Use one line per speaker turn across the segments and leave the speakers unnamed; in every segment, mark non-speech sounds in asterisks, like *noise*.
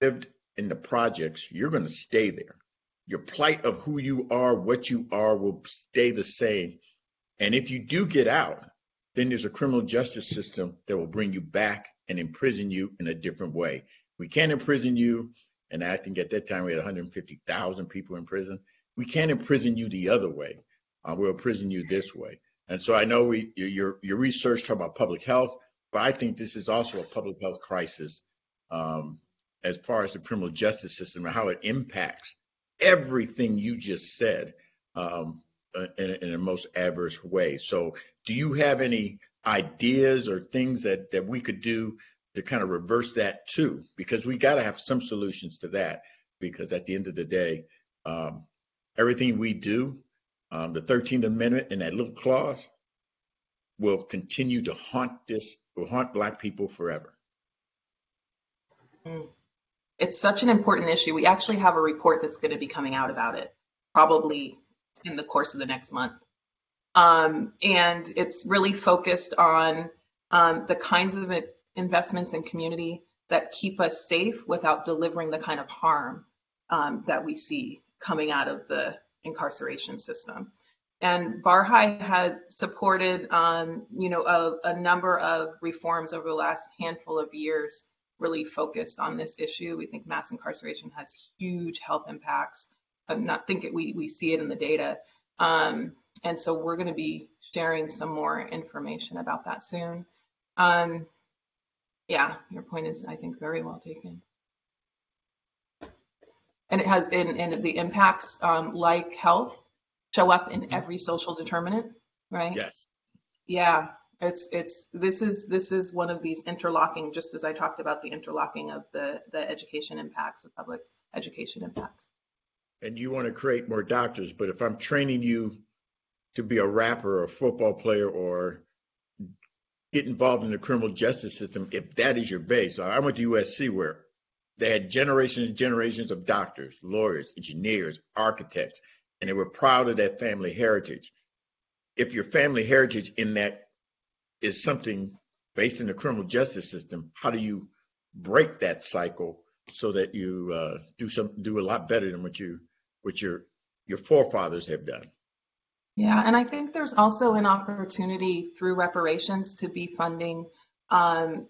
lived in the projects, you're going to stay there. Your plight of who you are, what you are, will stay the same. And if you do get out, then there's a criminal justice system that will bring you back and imprison you in a different way. We can't imprison you, and I think at that time we had 150,000 people in prison. We can't imprison you the other way. Uh, we'll imprison you this way. And so I know we your your research talking about public health, but I think this is also a public health crisis um, as far as the criminal justice system and how it impacts everything you just said um, in, in a most adverse way. So, do you have any ideas or things that that we could do to kind of reverse that too? Because we got to have some solutions to that. Because at the end of the day, um, everything we do um, the 13th Amendment and that little clause will continue to haunt this, will haunt Black people forever.
Mm. It's such an important issue. We actually have a report that's going to be coming out about it, probably in the course of the next month. Um, and it's really focused on um, the kinds of investments in community that keep us safe without delivering the kind of harm um, that we see coming out of the incarceration system. And BARHII had supported, um, you know, a, a, number of reforms over the last handful of years, really focused on this issue. We think mass incarceration has huge health impacts. I'm not think it, we we see it in the data, um, and so we're going to be sharing some more information about that soon. Um, yeah, your point is, I think, very well taken and it has and, and the impacts um, like health show up in mm-hmm. every social determinant right
yes
yeah it's it's this is this is one of these interlocking just as i talked about the interlocking of the the education impacts the public education impacts
and you want to create more doctors but if i'm training you to be a rapper or a football player or get involved in the criminal justice system if that is your base i went to usc where they had generations and generations of doctors, lawyers, engineers, architects, and they were proud of that family heritage. If your family heritage in that is something based in the criminal justice system, how do you break that cycle so that you uh, do some do a lot better than what you what your your forefathers have done?
Yeah, and I think there's also an opportunity through reparations to be funding um,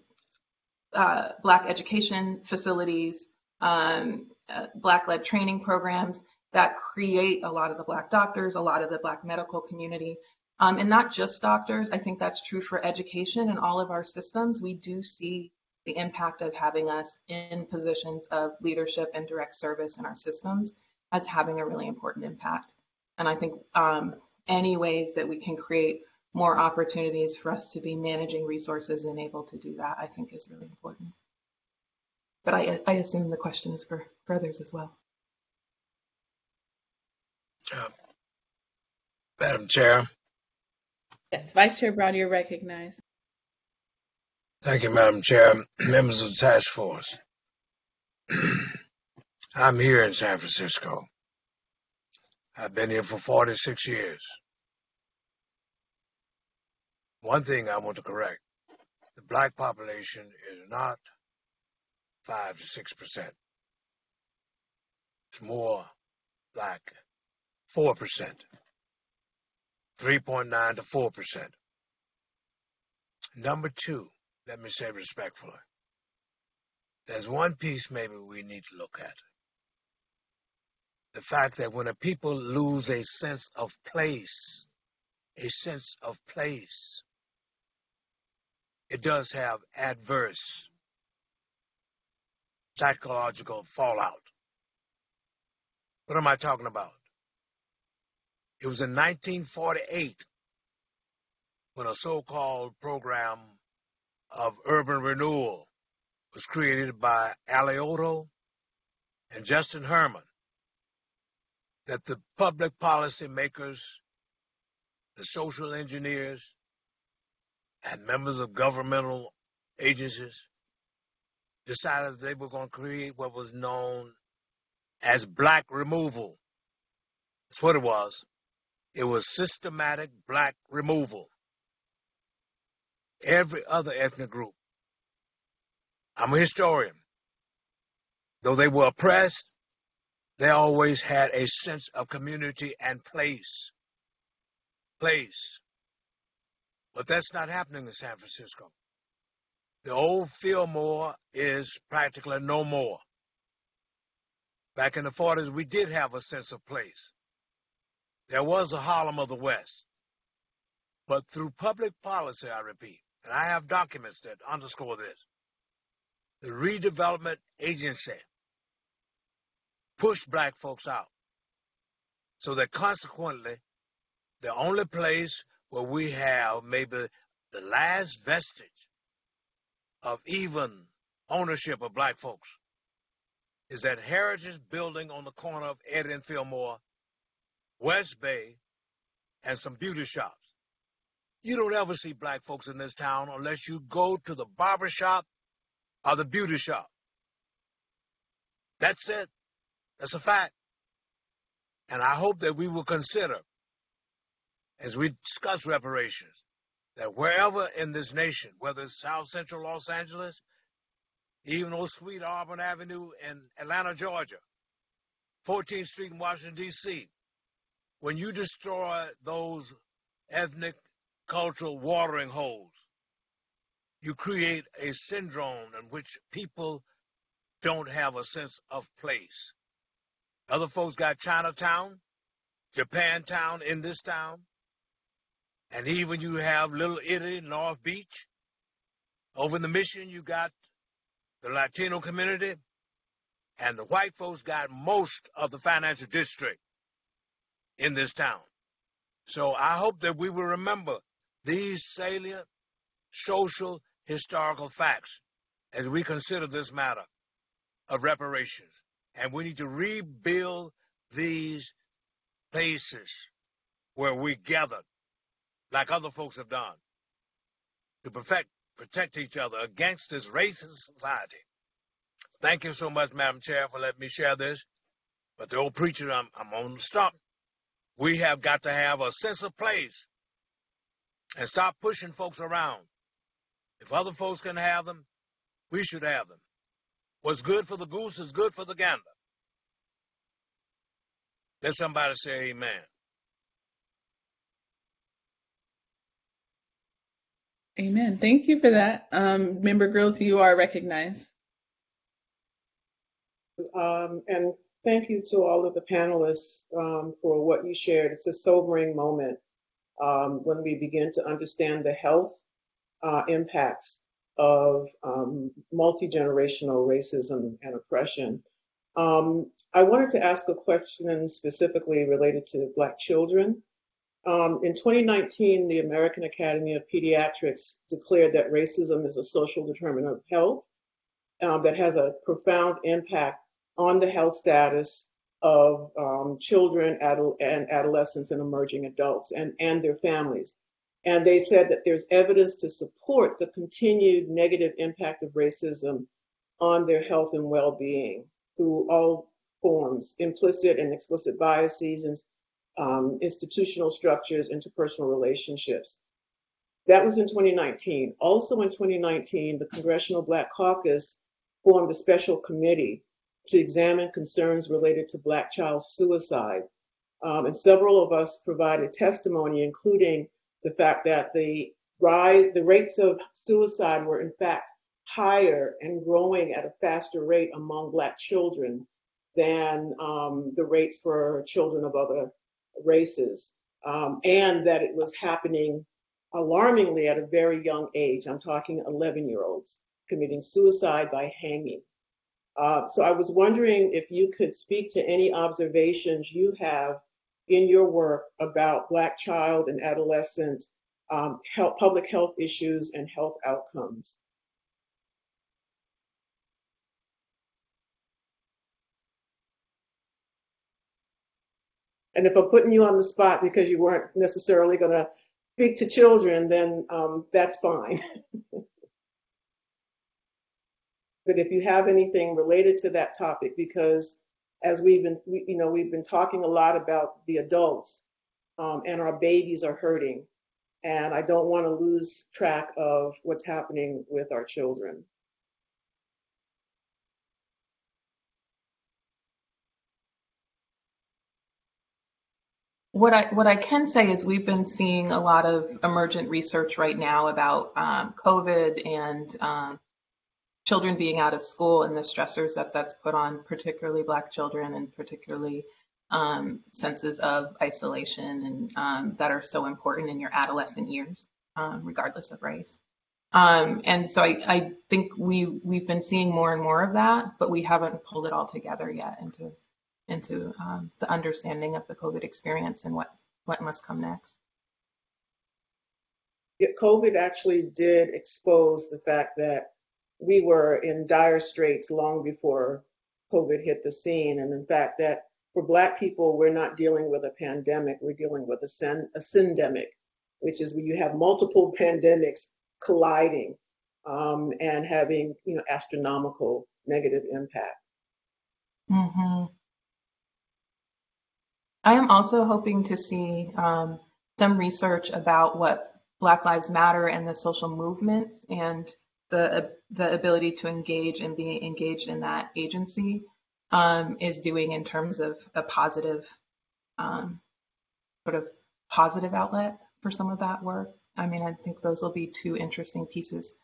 uh, Black education facilities, um, uh, Black-led training programs that create a lot of the Black doctors, a lot of the Black medical community, um, and not just doctors. I think that's true for education and all of our systems. We do see the impact of having us in positions of leadership and direct service in our systems as having a really important impact. And I think um, any ways that we can create more opportunities for us to be managing resources and able to do that, I think is really important. But I, I assume the question is for, for others as well.
Uh, Madam Chair.
Yes, Vice Chair Brown, you're recognized.
Thank you, Madam Chair. Members of the task force. *clears throat* I'm here in San Francisco. I've been here for 46 years. One thing I want to correct the black population is not 5 to 6%. It's more like 4%, 3.9 to 4%. Number two, let me say respectfully, there's one piece maybe we need to look at. The fact that when a people lose a sense of place, a sense of place, it does have adverse psychological fallout. What am I talking about? It was in 1948 when a so-called program of urban renewal was created by Alioto and Justin Herman that the public policy makers, the social engineers, and members of governmental agencies decided they were going to create what was known as black removal. That's what it was. It was systematic black removal. Every other ethnic group. I'm a historian. Though they were oppressed, they always had a sense of community and place. Place. But that's not happening in San Francisco. The old Fillmore is practically no more. Back in the 40s, we did have a sense of place. There was a Harlem of the West. But through public policy, I repeat, and I have documents that underscore this, the redevelopment agency pushed black folks out. So that consequently, the only place where we have maybe the last vestige of even ownership of black folks is that heritage building on the corner of Ed and Fillmore, West Bay, and some beauty shops. You don't ever see black folks in this town unless you go to the barber shop or the beauty shop. That's it. That's a fact. And I hope that we will consider, as we discuss reparations, that wherever in this nation, whether it's South Central Los Angeles, even old sweet Auburn Avenue in Atlanta, Georgia, 14th Street in Washington, D.C., when you destroy those ethnic, cultural watering holes, you create a syndrome in which people don't have a sense of place. Other folks got Chinatown, Japantown in this town, and even you have Little Italy, North Beach. Over in the Mission, you got the Latino community, and the white folks got most of the financial district in this town. So I hope that we will remember these salient social historical facts as we consider this matter of reparations. And we need to rebuild these places where we gathered like other folks have done to perfect, protect each other against this racist society. Thank you so much, Madam Chair, for letting me share this. But the old preacher, I'm, I'm on the stump. We have got to have a sense of place and stop pushing folks around. If other folks can have them, we should have them. What's good for the goose is good for the gander. Let somebody say amen.
Amen. Thank you for that. Um, Member Grills, you are recognized.
Um, and thank you to all of the panelists um, for what you shared. It's a sobering moment um, when we begin to understand the health uh, impacts of um, multi-generational racism and oppression. Um, I wanted to ask a question specifically related to Black children. Um, in 2019, the American Academy of Pediatrics declared that racism is a social determinant of health um, that has a profound impact on the health status of um, children adult, and adolescents and emerging adults and, and their families. And they said that there's evidence to support the continued negative impact of racism on their health and well being through all forms, implicit and explicit biases and um, institutional structures, interpersonal relationships. That was in 2019. Also in 2019, the Congressional Black Caucus formed a special committee to examine concerns related to Black child suicide. Um, and several of us provided testimony, including the fact that the rise, the rates of suicide were in fact higher and growing at a faster rate among Black children than um, the rates for children of other races, um, and that it was happening alarmingly at a very young age. I'm talking 11 year olds committing suicide by hanging. Uh, so I was wondering if you could speak to any observations you have in your work about Black child and adolescent um, health, public health issues and health outcomes. And if I'm putting you on the spot because you weren't necessarily going to speak to children, then um, that's fine. *laughs* but if you have anything related to that topic, because as we've been, we, you know, we've been talking a lot about the adults um, and our babies are hurting. And I don't want to lose track of what's happening with our children.
What I what I can say is we've been seeing a lot of emergent research right now about um, COVID and um, children being out of school and the stressors that that's put on particularly Black children and particularly um, senses of isolation and um, that are so important in your adolescent years, um, regardless of race. Um, and so I, I think we we've been seeing more and more of that, but we haven't pulled it all together yet into into um, the understanding of the COVID experience and what what must come next.
COVID actually did expose the fact that we were in dire straits long before COVID hit the scene, and in fact that for Black people, we're not dealing with a pandemic, we're dealing with a, sen- a syndemic, which is when you have multiple pandemics colliding um, and having, you know, astronomical negative impact.
Mm-hmm. I am also hoping to see um, some research about what Black Lives Matter and the social movements and the the ability to engage and be engaged in that agency um, is doing in terms of a positive um, sort of positive outlet for some of that work. I mean, I think those will be two interesting pieces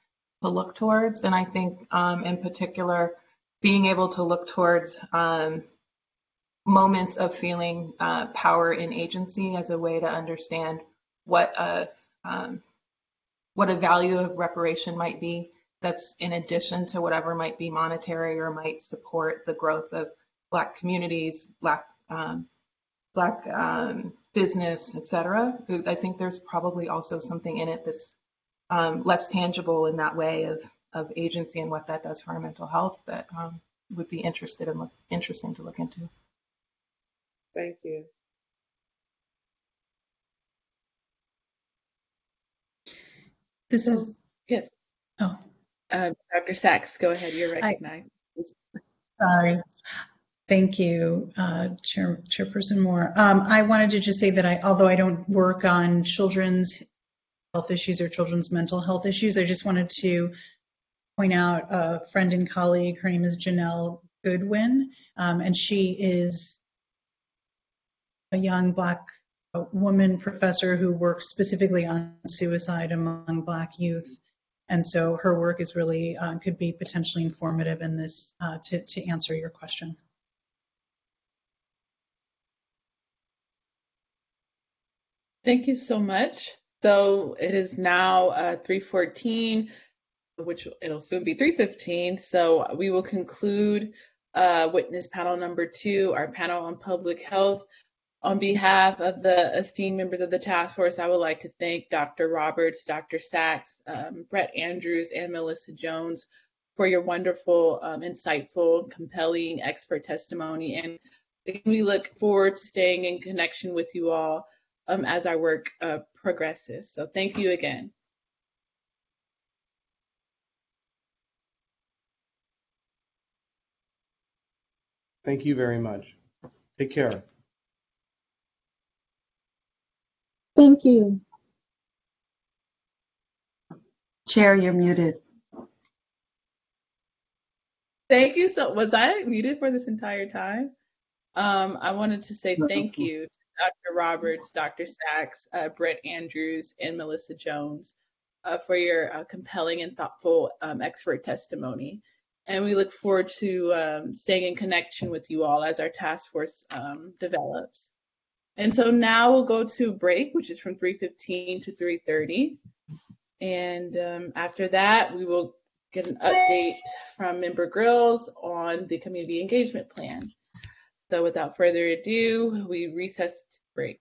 to look towards, and I think um, in particular being able to look towards um, moments of feeling uh, power in agency as a way to understand what a um, what a value of reparation might be that's in addition to whatever might be monetary or might support the growth of black communities black um, black um, business etc i think there's probably also something in it that's um, less tangible in that way of of agency and what that does for our mental health that um, would be interested in look, interesting to look into
Thank you.
This is, yes. Oh, uh, Dr. Sachs, go ahead. You're recognized.
Sorry. Thank you, uh, Chair, Chairperson Moore. Um, I wanted to just say that I, although I don't work on children's health issues or children's mental health issues, I just wanted to point out a friend and colleague. Her name is Janelle Goodwill, um, and she is a young Black woman professor who works specifically on suicide among Black youth. And so her work is really uh, could be potentially informative in this uh, to, to answer your question.
Thank you so much. So it is now uh, 3:14, which it'll soon be 3:15. So we will conclude uh, witness panel number two, our panel on public health. On behalf of the esteemed members of the task force, I would like to thank Dr. Roberts, Dr. Sachs, um, Brett Andrews, and Melissa Jones for your wonderful, um, insightful, compelling expert testimony. And we look forward to staying in connection with you all um, as our work uh, progresses. So thank you again.
Thank you very much. Take care.
Thank you. Chair, you're muted.
Thank you. So was I muted for this entire time? Um, I wanted to say thank you to Dr. Roberts, Dr. Sachs, uh, Brett Andrews, and Melissa Jones uh, for your uh, compelling and thoughtful um, expert testimony. And we look forward to um, staying in connection with you all as our task force um, develops. And so now we'll go to break, which is from 3:15 to 3:30. And um, after that, we will get an update from Member Grills on the community engagement plan. So without further ado, we recess break.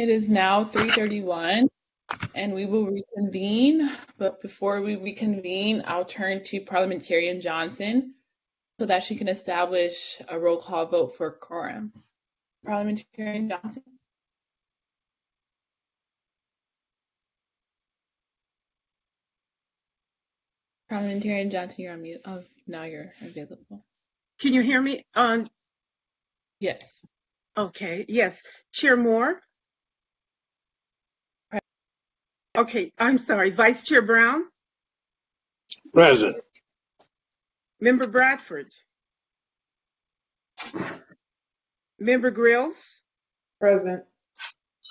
It is now 3:31 and we will reconvene. But before we reconvene, I'll turn to Parliamentarian Johnson so that she can establish a roll call vote for quorum. Parliamentarian Johnson. Parliamentarian Johnson, you're on mute. Oh, now you're available.
Can you hear me? Um,
Yes.
okay, yes. Chair Moore? Okay, I'm sorry. Vice Chair Brown?
Present.
Member Bradford? Member Grills?
Present.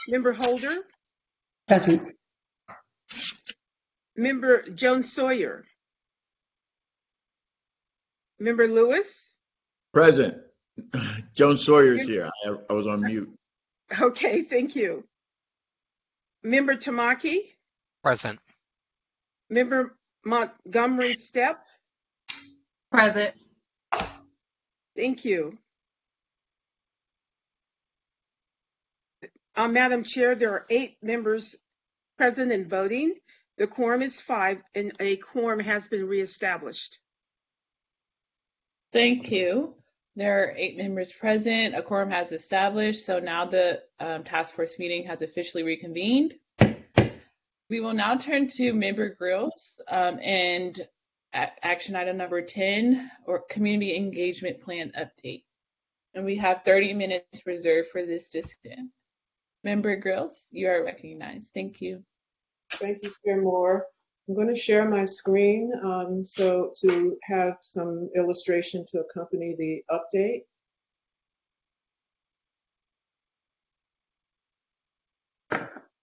Member Holder?
Present.
Member Jones Sawyer? Member Lewis?
Present. Jones Sawyer's here. I, I was on mute.
Okay, thank you. Member Tamaki?
Present.
Member Montgomery Steppe?
Present.
Thank you. Uh, Madam Chair, there are eight members present and voting. The quorum is five, and a quorum has been reestablished.
Thank you. There are eight members present. A quorum has established. So now the um, task force meeting has officially reconvened. We will now turn to member grills um, and action item number 10 or community engagement plan update. And we have 30 minutes reserved for this discussion. Member Grills, you are recognized. Thank you.
Thank you, Chair Moore. I'm going to share my screen um, so to have some illustration to accompany the update.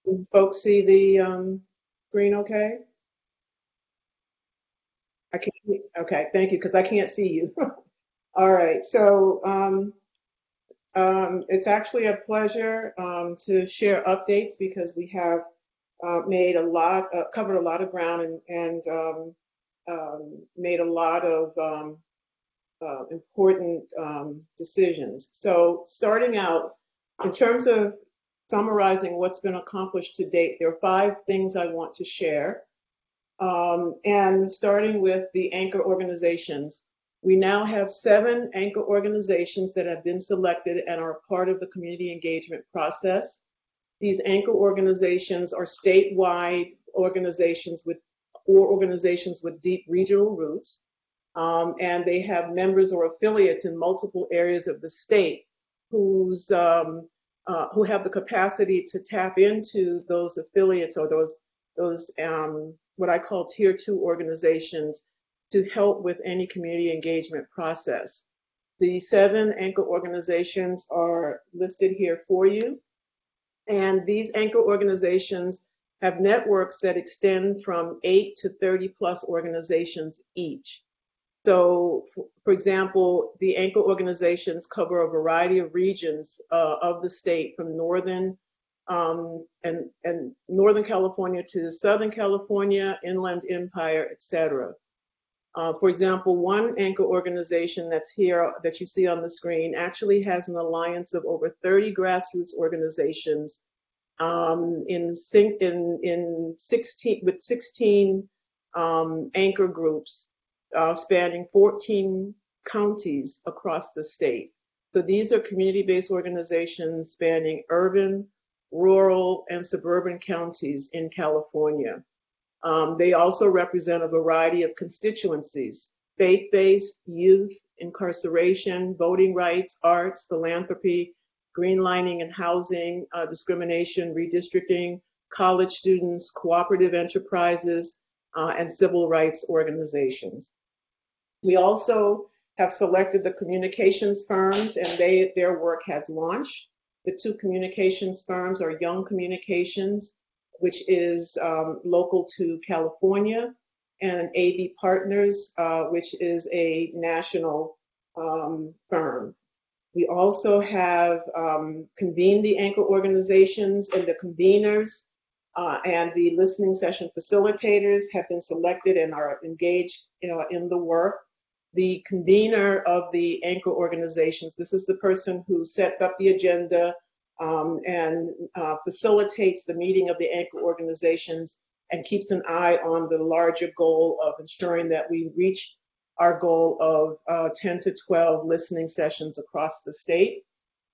Can folks see the um, screen okay? I can't, okay, thank you, because I can't see you. *laughs* All right, so um, um, it's actually a pleasure um, to share updates because we have uh, made a lot, uh, covered a lot of ground and, and um, um, made a lot of um, uh, important um, decisions. So starting out, in terms of summarizing what's been accomplished to date, there are five things I want to share. Um, and starting with the anchor organizations, we now have seven anchor organizations that have been selected and are part of the community engagement process. These anchor organizations are statewide organizations with or organizations with deep regional roots, um, and they have members or affiliates in multiple areas of the state whose um, uh, who have the capacity to tap into those affiliates or those those um, what I call tier two organizations to help with any community engagement process. The seven anchor organizations are listed here for you. And these anchor organizations have networks that extend from 8 to 30 plus organizations each. So, for example, the anchor organizations cover a variety of regions uh, of the state from northern um, and, and Northern California to Southern California, Inland Empire, etc. Uh, for example, one anchor organization that's here that you see on the screen actually has an alliance of over 30 grassroots organizations um, in, in, in 16, with 16 um, anchor groups uh, spanning 14 counties across the state. So these are community-based organizations spanning urban, rural, and suburban counties in California. Um, they also represent a variety of constituencies, faith-based, youth, incarceration, voting rights, arts, philanthropy, greenlining and housing, uh, discrimination, redistricting, college students, cooperative enterprises, uh, and civil rights organizations. We also have selected the communications firms and they, their work has launched. The two communications firms are Young Communications, which is um, local to California, and AV Partners, uh, which is a national um, firm. We also have um, convened the anchor organizations and the conveners uh, and the listening session facilitators have been selected and are engaged you know, in the work. The convener of the anchor organizations, this is the person who sets up the agenda, um, and uh, facilitates the meeting of the anchor organizations and keeps an eye on the larger goal of ensuring that we reach our goal of uh, 10 to 12 listening sessions across the state.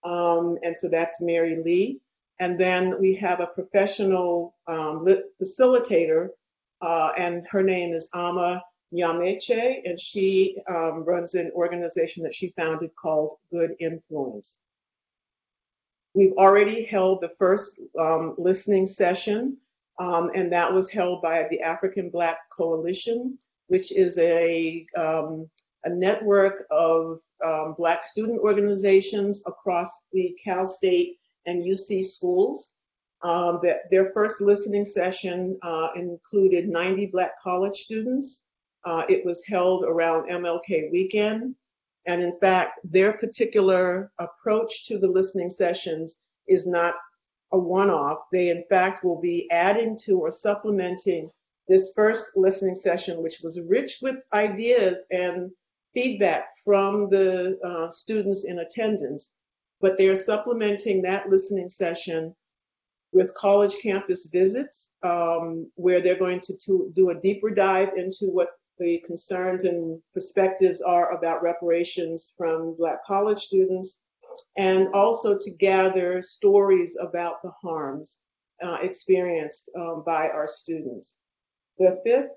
Um, and so that's Mary Lee. And then we have a professional um, facilitator, uh, and her name is Ama Nyamekye, and she um, runs an organization that she founded called Good Influence. We've already held the first um, listening session, um, and that was held by the Afrikan Black Coalition, which is a, um, a network of um, Black student organizations across the Cal State and UC schools. Um, that their first listening session uh, included 90 Black college students. Uh, it was held around MLK weekend. And in fact, their particular approach to the listening sessions is not a one-off. They in fact will be adding to or supplementing this first listening session, which was rich with ideas and feedback from the uh, students in attendance. But they're supplementing that listening session with college campus visits, um, where they're going to, to do a deeper dive into what the concerns and perspectives are about reparations from Black college students, and also to gather stories about the harms uh, experienced um, by our students. The fifth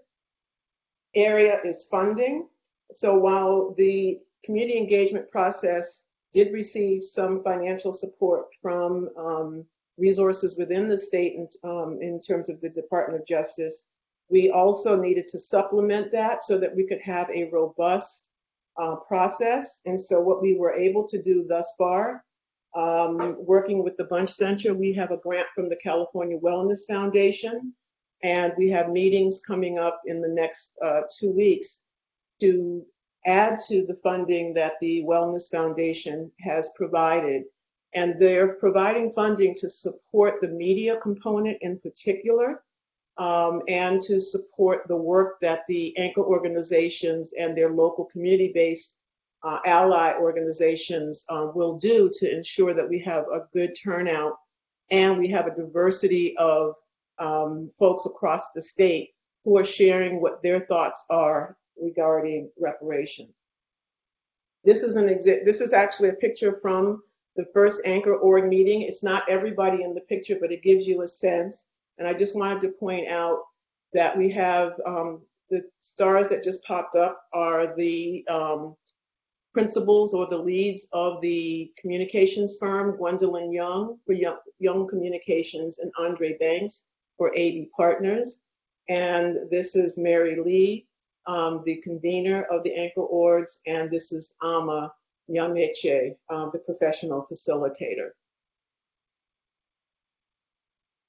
area is funding. So while the community engagement process did receive some financial support from um, resources within the state in, um, in terms of the Department of Justice, we also needed to supplement that so that we could have a robust uh, process. And so what we were able to do thus far, um, working with the Bunche Center, we have a grant from the California Wellness Foundation, and we have meetings coming up in the next uh, two weeks to add to the funding that the Wellness Foundation has provided. And they're providing funding to support the media component in particular, um, and to support the work that the anchor organizations and their local community-based uh, ally organizations uh, will do to ensure that we have a good turnout and we have a diversity of um, folks across the state who are sharing what their thoughts are regarding reparations. This is an exi- this is actually a picture from the first anchor org meeting. It's not everybody in the picture, but it gives you a sense. And I just wanted to point out that we have um, the stars that just popped up are the um, principals or the leads of the communications firm, Gwendolyn Young for Young, Young Communications and Andre Banks for AD Partners. And this is Mary Lee, um, the convener of the Anchor Orgs, and this is Ama Nyamekye, um, the professional facilitator.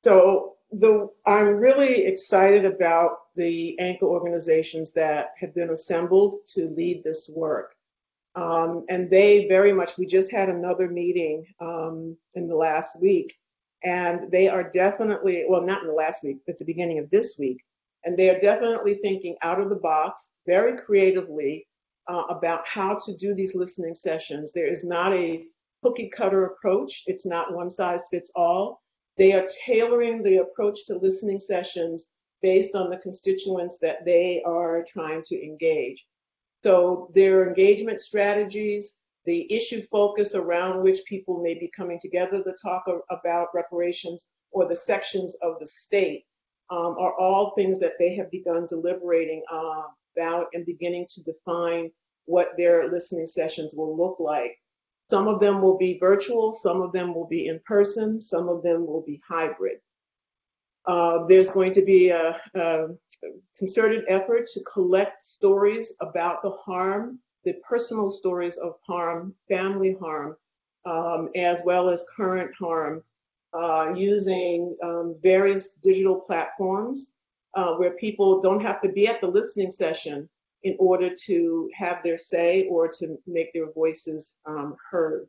So the, I'm really excited about the anchor organizations that have been assembled to lead this work. Um, and they very much, we just had another meeting um, in the last week, and they are definitely, well, not in the last week, at the beginning of this week, and they are definitely thinking out of the box, very creatively, uh, about how to do these listening sessions. There is not a cookie cutter approach, it's not one size fits all. They are tailoring the approach to listening sessions based on the constituents that they are trying to engage. So their engagement strategies, the issue focus around which people may be coming together to talk about reparations or the sections of the state um, are all things that they have begun deliberating uh, about and beginning to define what their listening sessions will look like. Some of them will be virtual, some of them will be in person, some of them will be hybrid. Uh, there's going to be a, a, concerted effort to collect stories about the harm, the personal stories of harm, family harm, um, as well as current harm, uh, using um, various digital platforms uh, where people don't have to be at the listening session in order to have their say or to make their voices um, heard.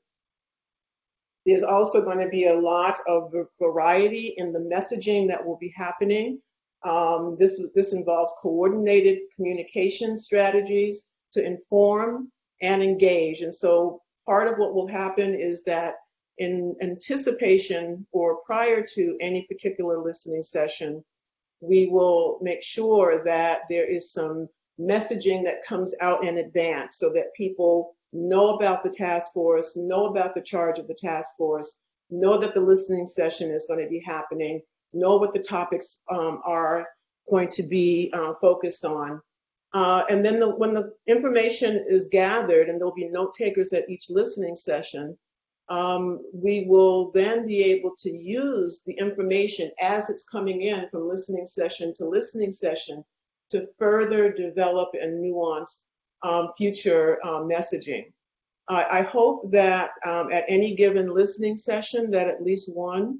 There's also going to be a lot of variety in the messaging that will be happening. Um, this, this involves coordinated communication strategies to inform and engage. And so part of what will happen is that in anticipation or prior to any particular listening session, we will make sure that there is some messaging that comes out in advance so that people know about the task force, know about the charge of the task force, know that the listening session is going to be happening, know what the topics um, are going to be uh, focused on. Uh, and then the, when the information is gathered, and there'll be note takers at each listening session, um, we will then be able to use the information as it's coming in from listening session to listening session to further develop and nuance um, future um, messaging. I hope that um, at any given listening session that at least one,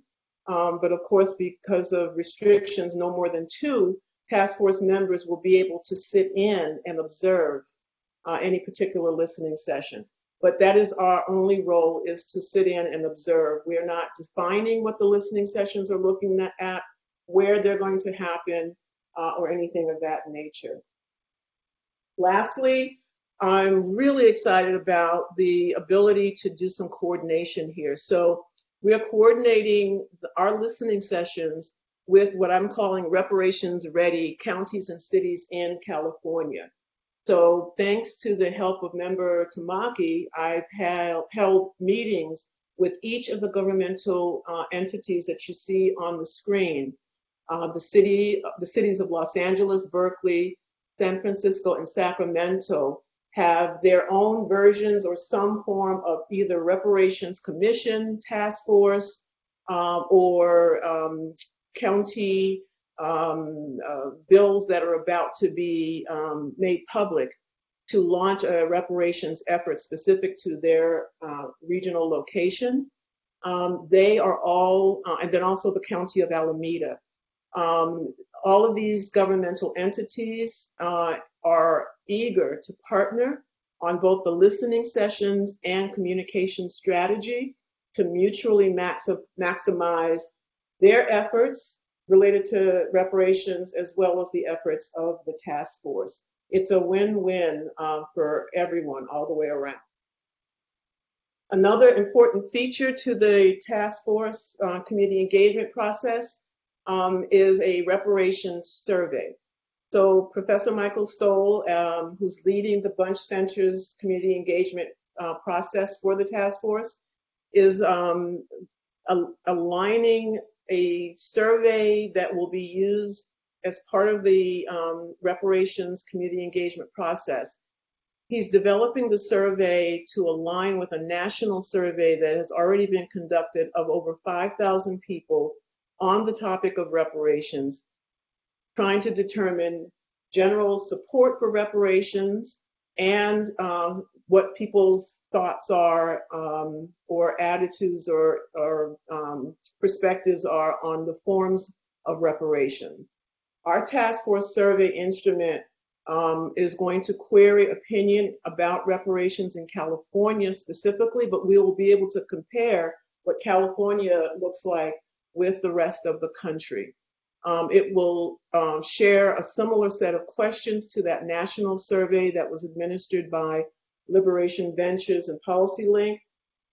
um, but of course because of restrictions, no more than two task force members will be able to sit in and observe uh, any particular listening session. But that is our only role is to sit in and observe. We are not defining what the listening sessions are looking at, where they're going to happen, uh, or anything of that nature. Lastly, I'm really excited about the ability to do some coordination here. So we are coordinating our listening sessions with what I'm calling reparations ready counties and cities in California. So thanks to the help of member Tamaki, I've held meetings with each of the governmental uh, entities that you see on the screen. Uh, the city, the cities of Los Angeles, Berkeley, San Francisco, and Sacramento have their own versions or some form of either reparations commission, task force, um, or um, county um, uh, bills that are about to be um, made public to launch a reparations effort specific to their uh, regional location. Um, they are all, uh, and then also the County of Alameda. Um, all of these governmental entities uh, are eager to partner on both the listening sessions and communication strategy to mutually maximize their efforts related to reparations as well as the efforts of the task force. It's a win-win uh, for everyone all the way around. Another important feature to the task force uh, community engagement process um, is a reparations survey. So Professor Michael Stoll, um, who's leading the Bunche Center's community engagement uh, process for the task force, is um, aligning a survey that will be used as part of the um, reparations community engagement process. He's developing the survey to align with a national survey that has already been conducted of over 5,000 people on the topic of reparations, trying to determine general support for reparations and um, what people's thoughts are um, or attitudes or, or um, perspectives are on the forms of reparation. Our task force survey instrument um, is going to query opinion about reparations in California specifically, but we will be able to compare what California looks like with the rest of the country. Um, it will um, share a similar set of questions to that national survey that was administered by Liberation Ventures and PolicyLink.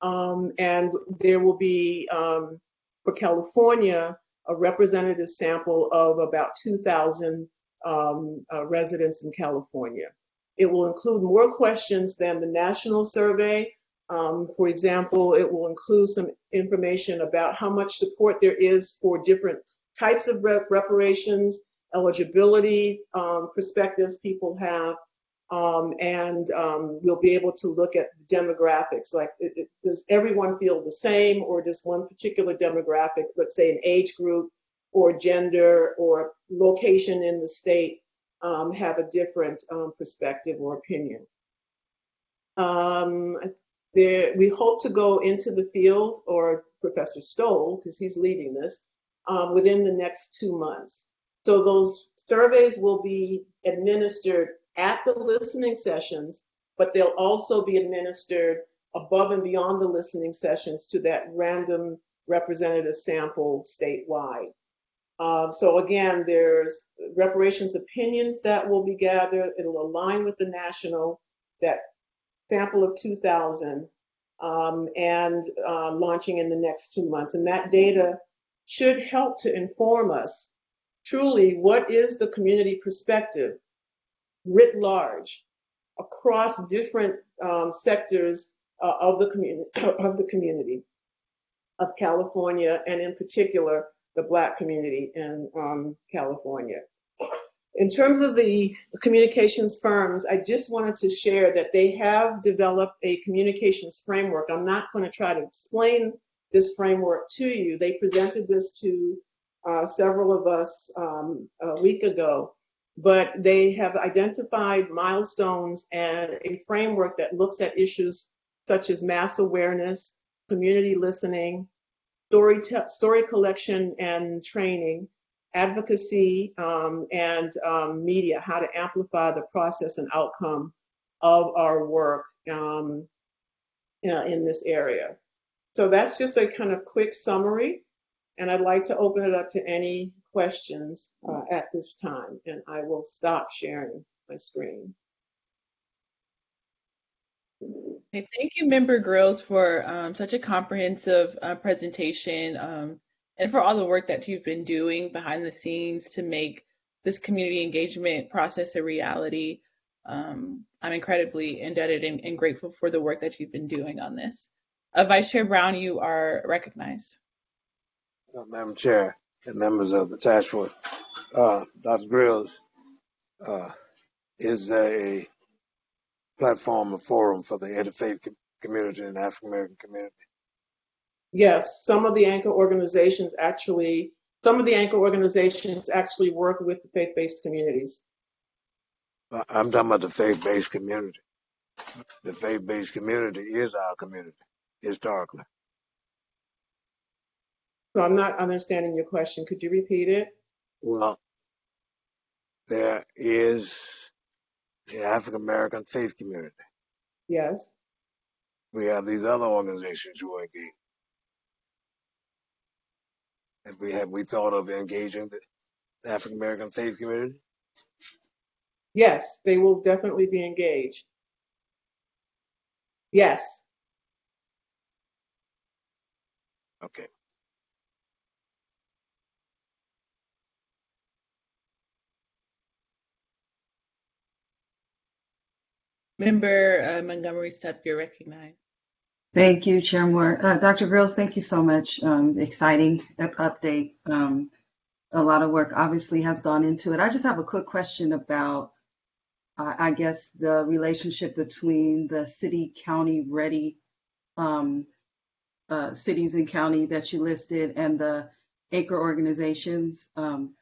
Um, and there will be, um, for California, a representative sample of about 2,000 um, uh, residents in California. It will include more questions than the national survey. Um, for example, it will include some information about how much support there is for different types of rep reparations, eligibility um, perspectives people have, um, and um, we'll be able to look at demographics. Like, it, it, does everyone feel the same, or does one particular demographic, let's say an age group, or gender, or location in the state, um, have a different um, perspective or opinion? Um, there, we hope to go into the field, or Professor Stoll, because he's leading this, um, within the next two months. So those surveys will be administered at the listening sessions, but they'll also be administered above and beyond the listening sessions to that random representative sample statewide. Uh, so again, there's reparations opinions that will be gathered. It'll align with the national, that sample of 2000. um, and uh, launching in the next two months. And that data should help to inform us truly what is the community perspective writ large across different um, sectors uh, of the community *coughs* of the community of California, and in particular the Black community in um, California. In terms of the communications firms, I just wanted to share that they have developed a communications framework. I'm not going to try to explain this framework to you. They presented this to uh, several of us um, a week ago, but they have identified milestones and a framework that looks at issues such as mass awareness, community listening, story, story collection and training, advocacy um, and um, media, how to amplify the process and outcome of our work um, in this area. So that's just a kind of quick summary, and I'd like to open it up to any questions uh, at this time, and I will stop sharing my screen.
Okay, thank you, Member Grills, for um, such a comprehensive uh, presentation. Um, and for all the work that you've been doing behind the scenes to make this community engagement process a reality. Um, I'm incredibly indebted and, and, grateful for the work that you've been doing on this. Uh, Vice Chair Brown, you are recognized.
Uh, Madam Chair and members of the task force, uh, Dr. Grills, uh, is a platform, a forum for the interfaith community and African American community
yes, some of the anchor organizations actually, some of the anchor organizations actually work with the faith-based communities.
I'm talking about the faith-based community. The faith-based community is our community historically.
So I'm not understanding your question. Could you repeat it?
Well, there is the African American faith community.
Yes.
We have these other organizations who are engaged. Have we have we thought of engaging the African American faith community?
Yes, they will definitely be engaged. Yes.
Okay.
Member uh, Montgomery Steppe, you're recognized.
Thank you, Chair Moore. Uh, Dr. Grills, thank you so much. Um, exciting update. Um, a lot of work obviously has gone into it. I just have a quick question about, uh, I guess, the relationship between the city county ready um, uh, cities and county that you listed and the anchor organizations. Um,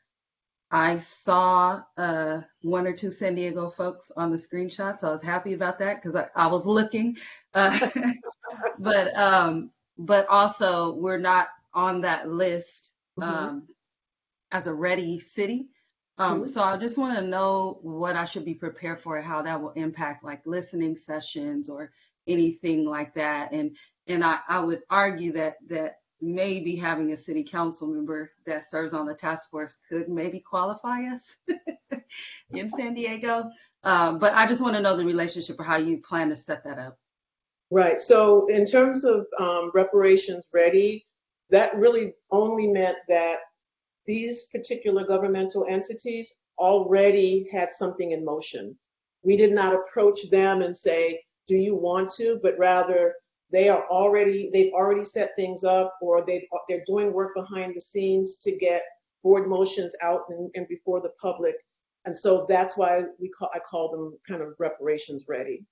I saw uh, one or two San Diego folks on the screenshot, so I was happy about that because I, I, was looking. Uh, *laughs* but um, but also we're not on that list mm-hmm. um, mm-hmm. as a ready city. Um, mm-hmm. So I just want to know what I should be prepared for, how that will impact like listening sessions or anything like that. And and I, I would argue that that maybe having a city council member that serves on the task force could maybe qualify us *laughs* in San Diego. Um, but I just want to know the relationship or how you plan to set that up.
Right. So in terms of um, reparations ready, that really only meant that these particular governmental entities already had something in motion. We did not approach them and say, do you want to? But rather they are already they've already set things up or they they're doing work behind the scenes to get board motions out and, and before the public. And so that's why we call i call them kind of reparations ready.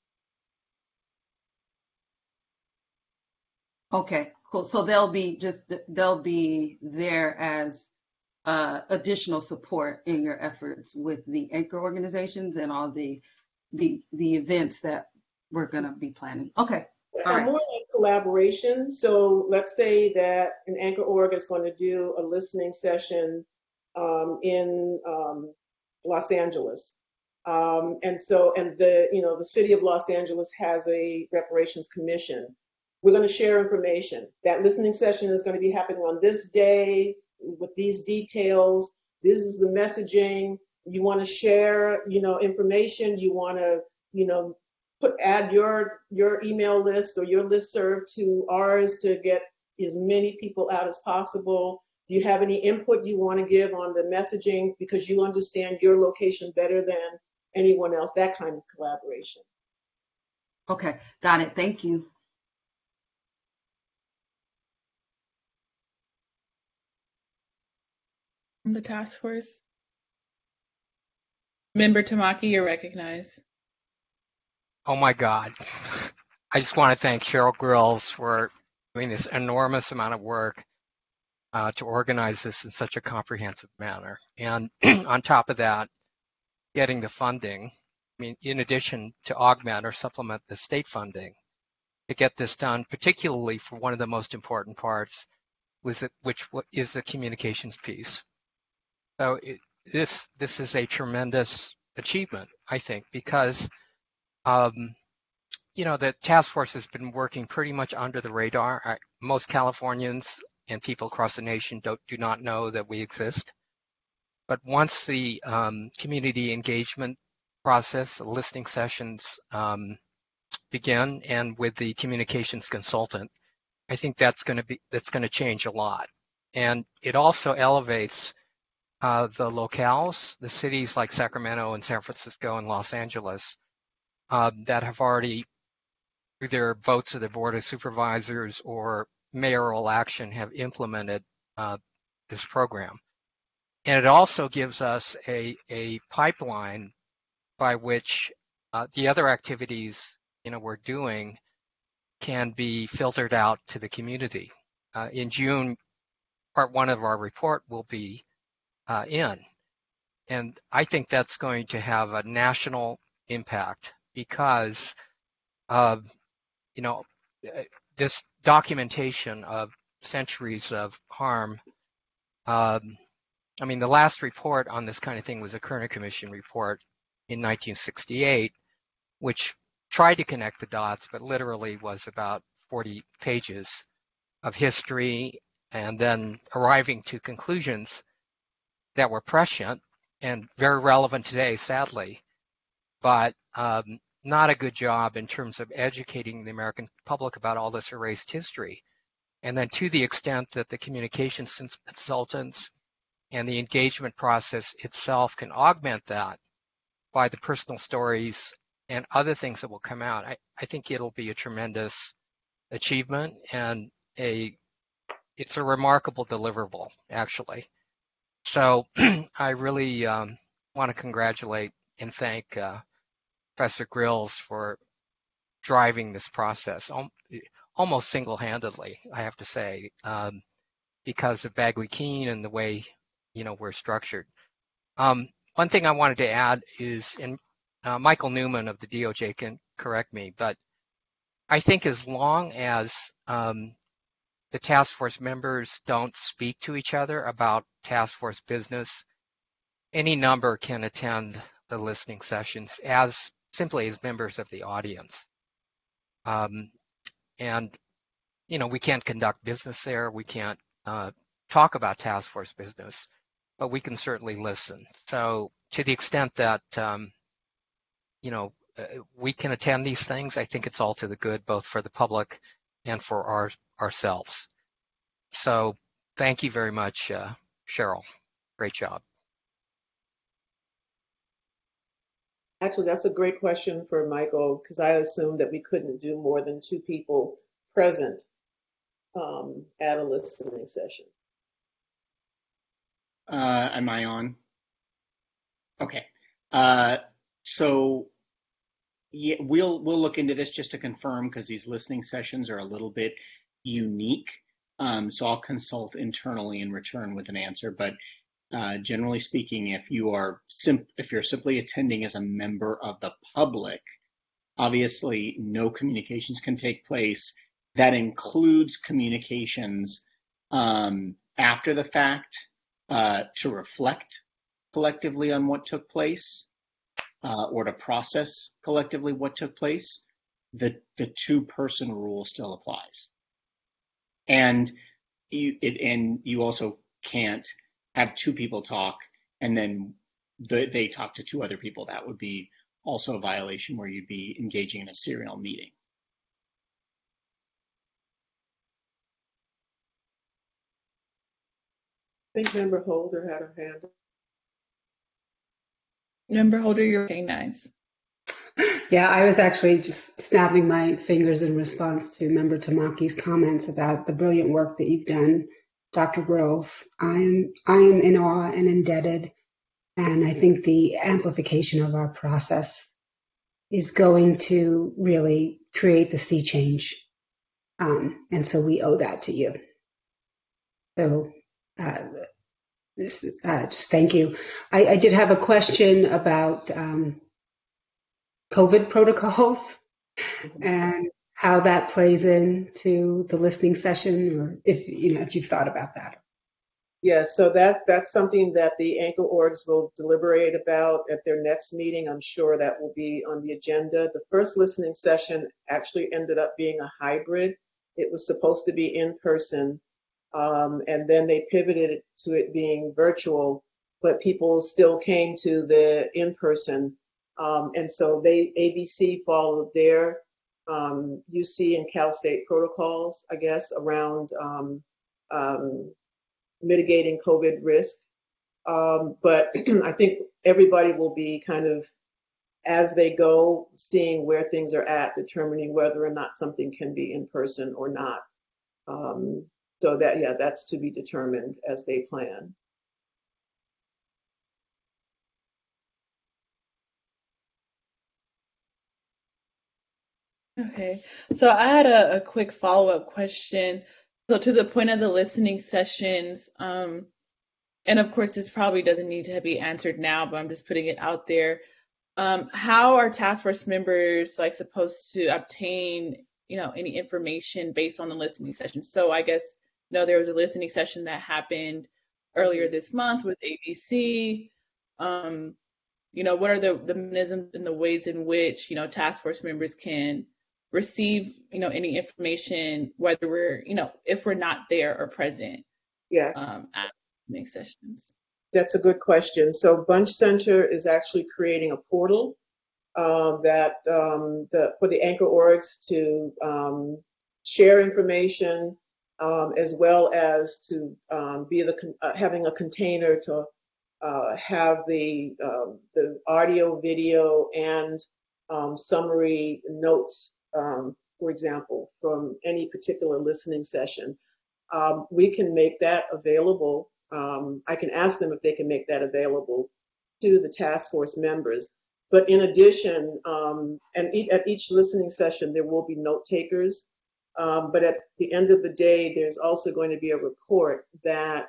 Okay cool. So they'll be just they'll be there as uh, additional support in your efforts with the anchor organizations and all the the the events that we're going to be planning. Okay
all right. More like collaboration. So let's say that an anchor org is going to do a listening session um, in um, Los Angeles. Um, and so, and the, you know, the city of Los Angeles has a reparations commission. We're going to share information. That listening session is going to be happening on this day with these details. This is the messaging. You want to share, you know, information. You want to, you know, put add your your email list or your list serve to ours to get as many people out as possible? Do you have any input you want to give on the messaging because you understand your location better than anyone else? That kind of collaboration.
Okay, got it. Thank you.
From the task force. Member Tamaki, you're recognized.
Oh my God. I just want to thank Cheryl Grills for doing this enormous amount of work uh, to organize this in such a comprehensive manner. And *clears throat* on top of that, getting the funding, I mean, in addition to augment or supplement the state funding to get this done, particularly for one of the most important parts, which is the communications piece. So it, this this is a tremendous achievement, I think, because um, you know the task force has been working pretty much under the radar. Most Californians and people across the nation don't do not know that we exist. But once the um, community engagement process, listening sessions um, begin, and with the communications consultant, I think that's going to be that's going to change a lot. And it also elevates uh, the locales, the cities like Sacramento and San Francisco and Los Angeles uh, that have already, through their votes of the Board of Supervisors or mayoral action, have implemented uh, this program. And it also gives us a, a pipeline by which uh, the other activities you know we're doing can be filtered out to the community. Uh, in June, part one of our report will be uh, in. And I think that's going to have a national impact because, of, you know, this documentation of centuries of harm. Um, I mean, the last report on this kind of thing was a Kerner Commission report in 1968, which tried to connect the dots, but literally was about 40 pages of history and then arriving to conclusions that were prescient and very relevant today, sadly, but um, not a good job in terms of educating the American public about all this erased history. And then to the extent that the communications consultants and the engagement process itself can augment that by the personal stories and other things that will come out, I, I think it'll be a tremendous achievement and a it's a remarkable deliverable actually. So *clears throat* I really um, want to congratulate and thank uh, Professor Grills for driving this process almost single-handedly, I have to say, um, because of Bagley Keene and the way you know we're structured. Um, one thing I wanted to add is, and uh, Michael Newman of the DOJ can correct me, but I think as long as um, the task force members don't speak to each other about task force business, any number can attend the listening sessions as simply as members of the audience. Um, and, you know, we can't conduct business there. We can't uh, talk about task force business, but we can certainly listen. So to the extent that, um, you know, uh, we can attend these things, I think it's all to the good, both for the public and for our, ourselves. So thank you very much, uh, Cheryl. Great job.
Actually, that's a great question for Michael because I assumed that we couldn't do more than two people present um, at a listening session.
Uh, am I on? Okay. Uh, so yeah, we'll we'll look into this just to confirm because these listening sessions are a little bit unique. Um, so I'll consult internally and return with an answer. But uh, generally speaking, if you are sim- if you're simply attending as a member of the public, obviously no communications can take place. That includes communications um, after the fact uh, to reflect collectively on what took place uh, or to process collectively what took place. The the two person rule still applies and you it, and you also can't have two people talk and then the, they talk to two other people. That would be also a violation where you'd be engaging in a serial meeting.
I think Member Holder had her hand. up.
Member Holder, you're recognized.
Yeah, I was actually just snapping my fingers in response to Member Tamaki's comments about the brilliant work that you've done, Dr. Grills. I am I am in awe and indebted, and I think the amplification of our process is going to really create the sea change, um, and so we owe that to you. So, uh, just, uh, just thank you. I, I did have a question about. Um, COVID protocols and how that plays into the listening session, or if you know if you've thought about that.
Yes, so that, that's something that the anchor orgs will deliberate about at their next meeting. I'm sure that will be on the agenda. The first listening session actually ended up being a hybrid. It was supposed to be in person, um, and then they pivoted to it being virtual, but people still came to the in person. Um, and so they ABC followed their um, UC and Cal State protocols, I guess, around um, um, mitigating COVID risk. Um, but *clears throat* I think everybody will be kind of, as they go, seeing where things are at, determining whether or not something can be in person or not. Um, so that, yeah, that's to be determined as they plan.
Okay, so I had a, a quick follow-up question. So to the point of the listening sessions, um, and of course this probably doesn't need to be answered now, but I'm just putting it out there. Um, how are task force members like supposed to obtain, you know, any information based on the listening session? So I guess, you know, there was a listening session that happened earlier this month with ABC. Um, you know, what are the, the mechanisms and the ways in which, you know, task force members can receive, you know, any information, whether we're, you know, if we're not there or present
Yes.
um, at listening sessions.
That's a good question. So Bunche Center is actually creating a portal um, that um, the for the anchor orgs to um, share information um, as well as to um, be the con- uh, having a container to uh, have the um, the audio, video, and um, summary notes, um, for example, from any particular listening session. Um, we can make that available. Um, I can ask them if they can make that available to the task force members. But in addition, um, and e- at each listening session, there will be note takers. Um, but at the end of the day, there's also going to be a report that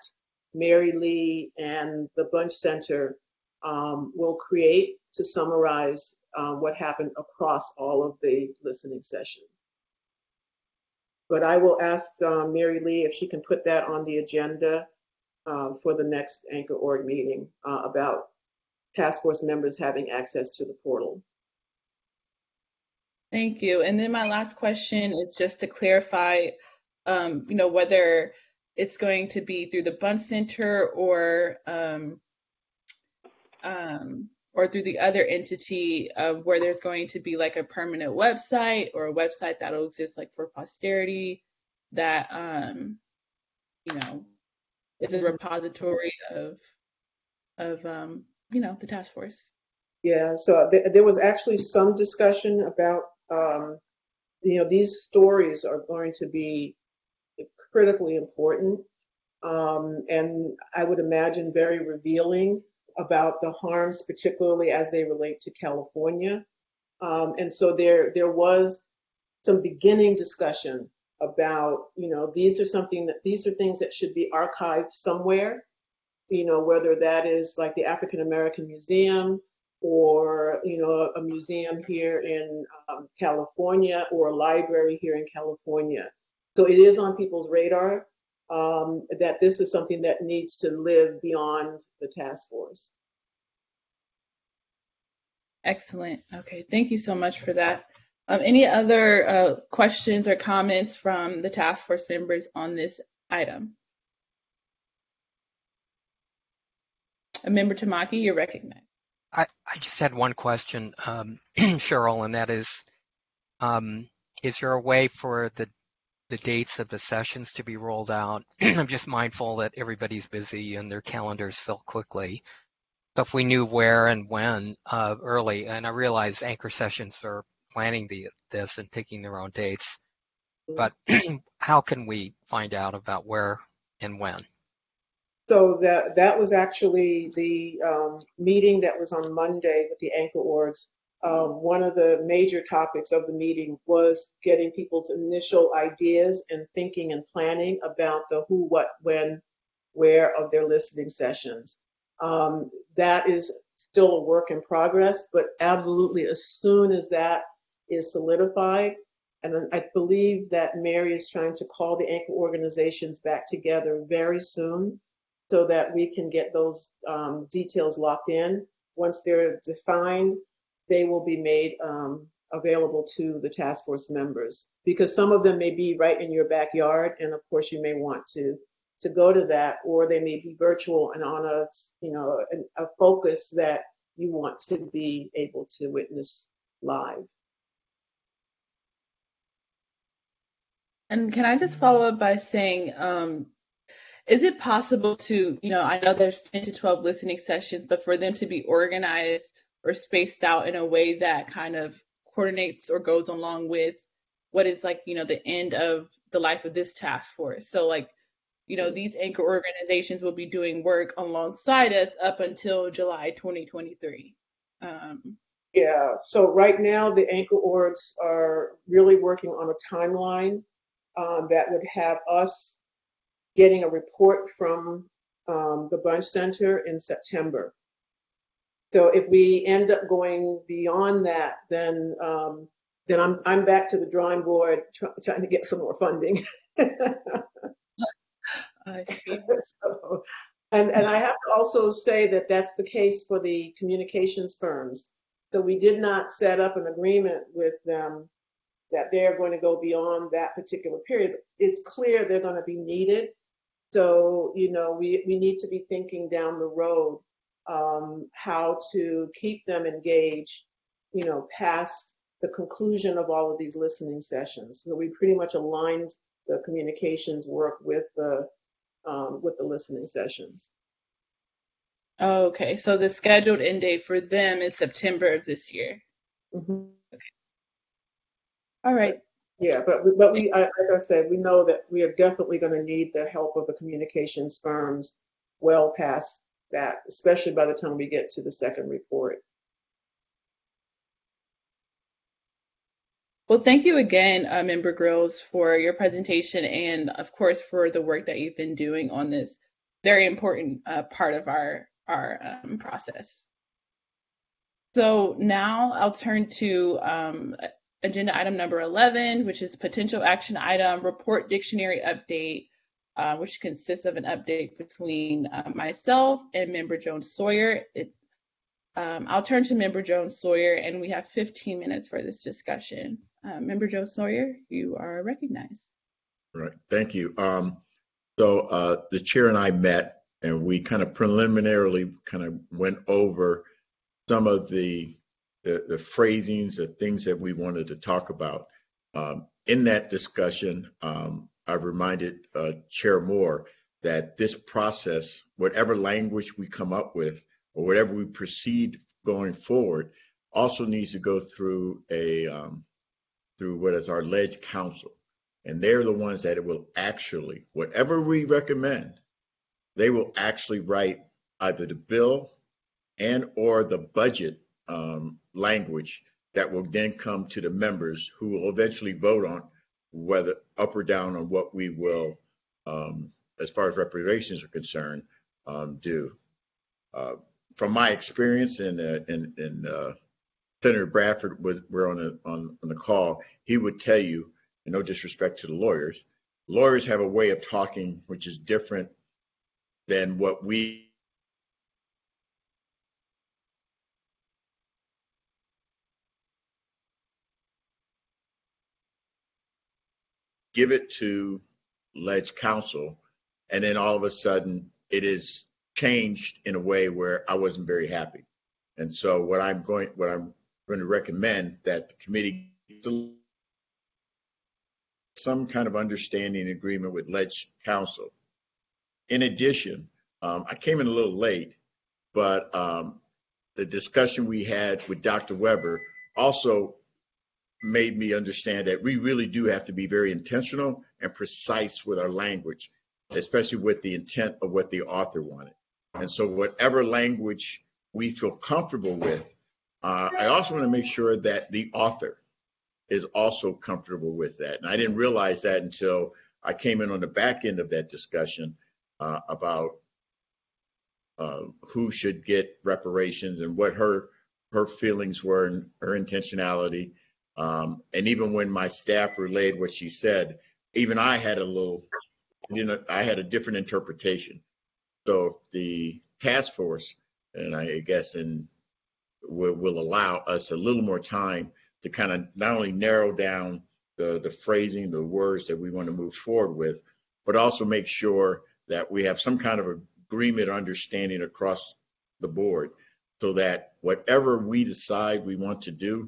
Mary Lee and the Bunche Center um, will create to summarize um, what happened across all of the listening sessions. But I will ask um, Mary Lee if she can put that on the agenda uh, for the next Anchor Org meeting uh, about task force members having access to the portal.
Thank you. And then my last question is just to clarify, um, you know, whether it's going to be through the Bunche Center or um, um, or through the other entity of where there's going to be like a permanent website or a website that'll exist like for posterity that um, you know is a repository of of um, you know the task force.
Yeah, so th- there was actually some discussion about, um, you know, these stories are going to be critically important, um, and I would imagine very revealing about the harms, particularly as they relate to California. Um, and so there, there was some beginning discussion about, you know, these are something that these are things that should be archived somewhere. You know, whether that is like the African American Museum or you know a museum here in um, California or a library here in California. So it is on people's radar um, that this is something that needs to live beyond the task force.
Excellent. Okay, thank you so much for that. Um, any other uh, questions or comments from the task force members on this item? A member Tamaki, you're recognized.
I, I just had one question, um, *clears throat* Cheryl, and that is, um, is there a way for the the dates of the sessions to be rolled out? *clears throat* I'm just mindful that everybody's busy and their calendars fill quickly. So if we knew where and when uh, early, and I realize anchor sessions are planning the, this and picking their own dates, but *clears throat* how can we find out about where and when?
So that that was actually the um, meeting that was on Monday with the anchor orgs. Um, one of the major topics of the meeting was getting people's initial ideas and thinking and planning about the who, what, when, where of their listening sessions. Um, that is still a work in progress, but absolutely as soon as that is solidified, and I believe that Mary is trying to call the anchor organizations back together very soon so that we can get those um, details locked in. Once they're defined, they will be made um, available to the task force members because some of them may be right in your backyard, and of course you may want to to go to that, or they may be virtual and on a you know a, a focus that you want to be able to witness live.
And can I just follow up by saying, um, is it possible to, you know, I know there's 10 to 12 listening sessions, but for them to be organized or spaced out in a way that kind of coordinates or goes along with what is like, you know, the end of the life of this task force. So like, you know, these anchor organizations will be doing work alongside us up until July 2023. Um,
yeah, so right now the anchor orgs are really working on a timeline um, that would have us getting a report from um, the Bunche Center in September. So if we end up going beyond that, then um, then I'm I'm back to the drawing board try, trying to get some more funding. *laughs*
I see. *laughs*
so, and and I have to also say that that's the case for the communications firms. So we did not set up an agreement with them that they're going to go beyond that particular period. It's clear they're going to be needed. So, you know, we, we need to be thinking down the road um, how to keep them engaged, you know, past the conclusion of all of these listening sessions. So we pretty much aligned the communications work with the um, with the listening sessions.
Okay, so the scheduled end date for them is September of this year.
Mm-hmm.
All right.
Yeah, but we, but we, I- like I said, we know that we are definitely going to need the help of the communications firms well past that, especially by the time we get to the second report.
Well, thank you again, uh, Member Grills, for your presentation and, of course, for the work that you've been doing on this very important uh, part of our our um, process. So now I'll turn to um, agenda item number 11, which is potential action item report dictionary update, uh, which consists of an update between uh, myself and member Jones Sawyer. It, um, I'll turn to member Jones Sawyer, and we have 15 minutes for this discussion. Uh, member Jones Sawyer, you are recognized.
Right. Thank you. Um, so uh, the chair and I met, and we kind of preliminarily kind of went over some of the the, the phrasings, the things that we wanted to talk about. Um, in that discussion, um, I reminded uh, Chair Moore that this process, whatever language we come up with or whatever we proceed going forward, also needs to go through a um, through what is our ledge council, and they're the ones that it will actually, whatever we recommend, they will actually write either the bill and or the budget um, language that will then come to the members who will eventually vote on whether up or down on what we will, um, as far as reparations are concerned, um, do. Uh, from my experience, in, in, in uh, Senator Bradford was were on the on, on the call, he would tell you, and no disrespect to the lawyers, lawyers have a way of talking which is different than what we give it to ledge council, and then all of a sudden it is changed in a way where I wasn't very happy. And so what I'm going, what I'm going to recommend that the committee some kind of understanding agreement with Ledge Council. In addition, um, I came in a little late, but um, the discussion we had with Dr. Weber also made me understand that we really do have to be very intentional and precise with our language, especially with the intent of what the author wanted. And so, whatever language we feel comfortable with, uh, I also want to make sure that the author is also comfortable with that. And I didn't realize that until I came in on the back end of that discussion uh, about uh, who should get reparations and what her her feelings were and her intentionality. Um, and even when my staff relayed what she said, even I had a little, you know, I had a different interpretation. So the task force, and I guess, and will, will allow us a little more time to kind of not only narrow down the, the phrasing, the words that we want to move forward with, but also make sure that we have some kind of agreement understanding across the board so that whatever we decide we want to do,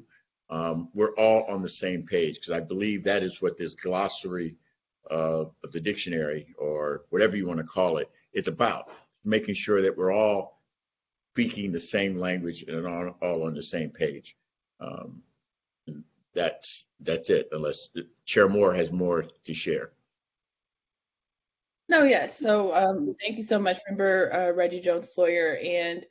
um, we're all on the same page. Because I believe that is what this glossary uh, of the dictionary or whatever you want to call it is about making sure that we're all speaking the same language and all, on the same page. Um, that's that's it. Unless Chair Moore has more to share.
No, yes. So um, thank you so much, Member uh, Reggie Jones Sawyer, and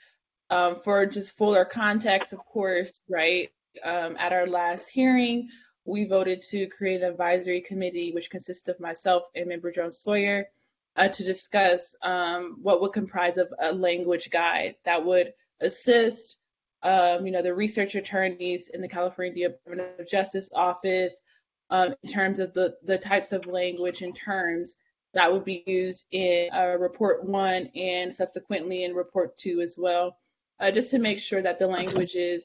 um, for just fuller context, of course, right? Um, at our last hearing, we voted to create an advisory committee, which consists of myself and Member Jones Sawyer, uh, to discuss um, what would comprise of a language guide that would assist um, you know, the research attorneys in the California Department of Justice office um, in terms of the, the types of language and terms that would be used in uh, report one and subsequently in report two as well, uh, just to make sure that the language is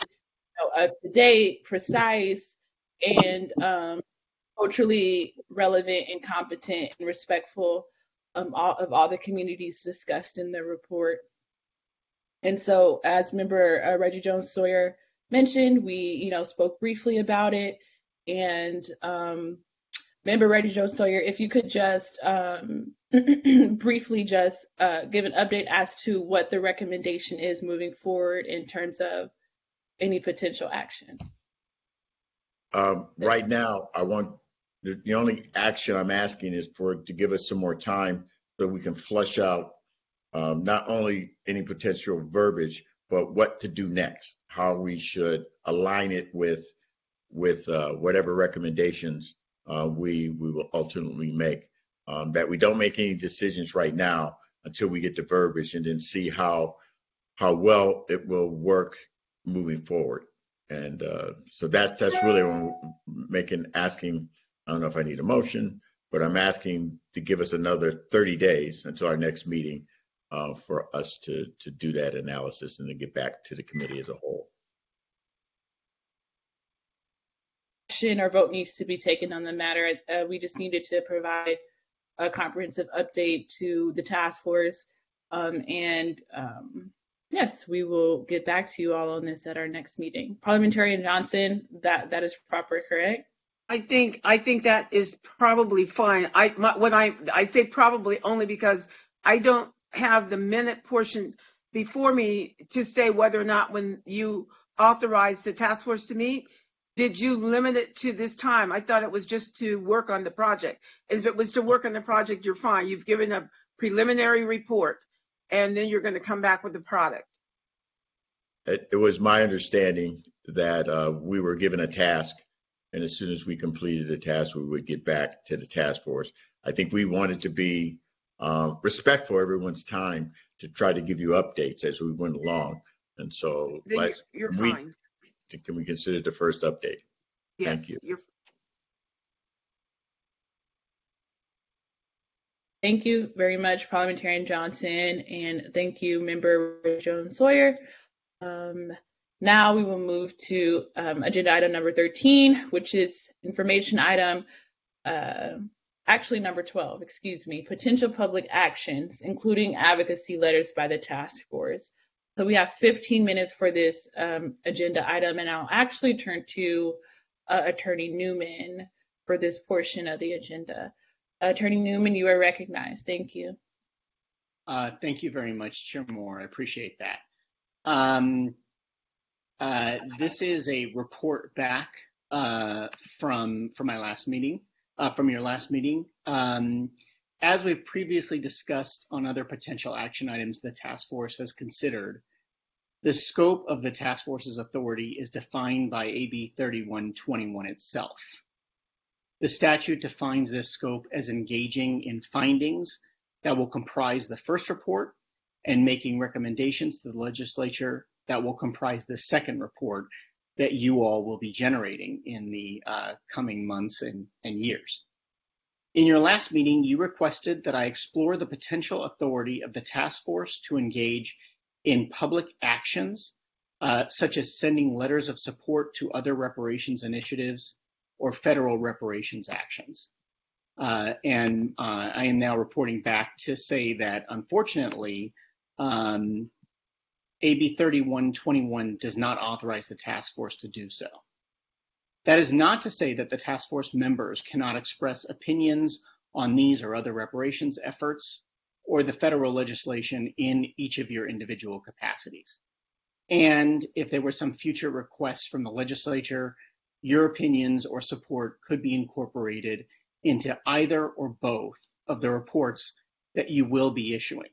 know, up to date, precise, and um, culturally relevant and competent and respectful um, all, of all the communities discussed in the report. And so, as member uh, Reggie Jones Sawyer mentioned, we, you know, spoke briefly about it. And um, member Reggie Jones Sawyer, if you could just um, *clears throat* briefly just uh, give an update as to what the recommendation is moving forward in terms of any potential action.
Um, right now, I want the, the only action I'm asking is for to give us some more time so we can flush out um, not only any potential verbiage, but what to do next, how we should align it with with uh, whatever recommendations uh, we we will ultimately make. Um, that we don't make any decisions right now until we get the verbiage and then see how how well it will work moving forward. And uh, so that's that's really making asking. I don't know if I need a motion, but I'm asking to give us another 30 days until our next meeting uh, for us to, to do that analysis and then get back to the committee as a whole.
Action or vote needs to be taken on the matter. Uh, we just needed to provide a comprehensive update to the task force. Um, and um, yes, we will get back to you all on this at our next meeting. Parliamentarian Johnson, that that is proper, correct?
I think I think that is probably fine. I my, when I I say probably only because I don't have the minute portion before me to say whether or not when you authorized the task force to meet, did you limit it to this time? I thought it was just to work on the project. If it was to work on the project, you're fine. You've given a preliminary report and then you're going to come back with the product.
It, it was my understanding that uh, we were given a task and as soon as we completed the task, we would get back to the task force. I think we wanted to be uh, respect for everyone's time to try to give you updates as we went along. And so last
you're,
can
you're
we- can we consider the first update?
Yes,
Thank you.
You're,
Thank you very much, Parliamentarian Johnson, and thank you, Member Jones Sawyer. Um, now we will move to um, agenda item number 13, which is information item, uh, actually number 12, excuse me, potential public actions, including advocacy letters by the task force. So we have 15 minutes for this um, agenda item, and I'll actually turn to uh, Attorney Newman for this portion of the agenda. Attorney Newman, you are recognized. Thank you.
Uh, thank you very much, Chair Moore. I appreciate that. Um, uh, this is a report back uh, from from my last meeting, uh, from your last meeting. Um, as we've previously discussed on other potential action items the task force has considered, the scope of the task force's authority is defined by AB 3121 itself. The statute defines this scope as engaging in findings that will comprise the first report and making recommendations to the legislature that will comprise the second report that you all will be generating in the uh, coming months and, and years. In your last meeting, you requested that I explore the potential authority of the task force to engage in public actions, uh, such as sending letters of support to other reparations initiatives or federal reparations actions. Uh, and uh, I am now reporting back to say that unfortunately, um, AB 3121 does not authorize the task force to do so. That is not to say that the task force members cannot express opinions on these or other reparations efforts or the federal legislation in each of your individual capacities. And if there were some future requests from the legislature, your opinions or support could be incorporated into either or both of the reports that you will be issuing.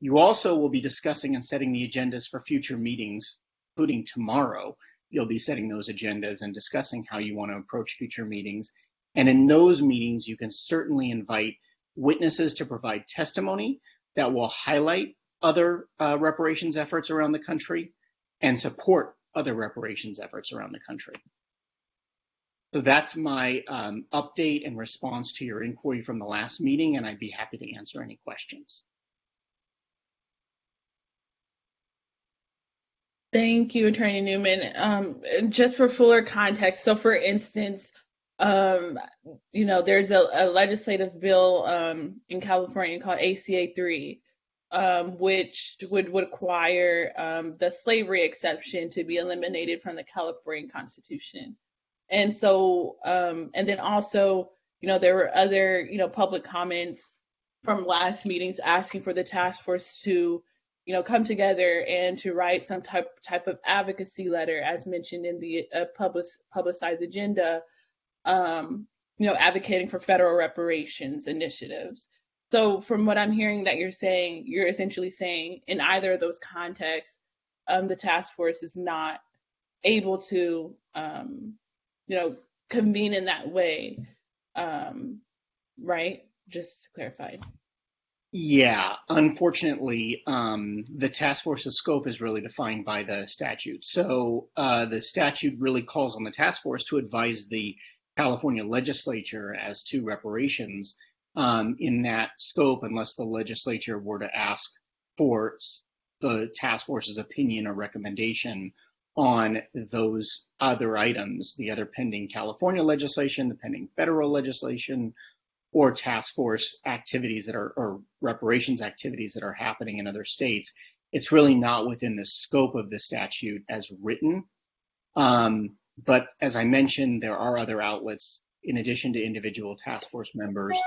You also will be discussing and setting the agendas for future meetings, including tomorrow. You'll be setting those agendas and discussing how you want to approach future meetings. And in those meetings, you can certainly invite witnesses to provide testimony that will highlight other uh, reparations efforts around the country and support other reparations efforts around the country. So that's my um, update and response to your inquiry from the last meeting, and I'd be happy to answer any questions.
Thank you, Attorney Newman. Um, just for fuller context, so for instance, um, you know, there's a, a legislative bill um, in California called ACA 3, um, which would, require um, the slavery exception to be eliminated from the California Constitution. And so, um, and then also, you know, there were other, you know, public comments from last meetings asking for the task force to, you know, come together and to write some type type of advocacy letter, as mentioned in the uh, public, publicized agenda, um, you know, advocating for federal reparations initiatives. So from what I'm hearing that you're saying, you're essentially saying in either of those contexts, um, the task force is not able to, um, you know, convene in that way, um, right? Just clarify.
Yeah, unfortunately, um, the task force's scope is really defined by the statute. So uh, the statute really calls on the task force to advise the California legislature as to reparations in that scope unless the legislature were to ask for the task force's opinion or recommendation on those other items, the other pending California legislation, the pending federal legislation, or task force activities that are, or reparations activities that are happening in other states. It's really not within the scope of the statute as written. Um, but as I mentioned, there are other outlets in addition to individual task force members,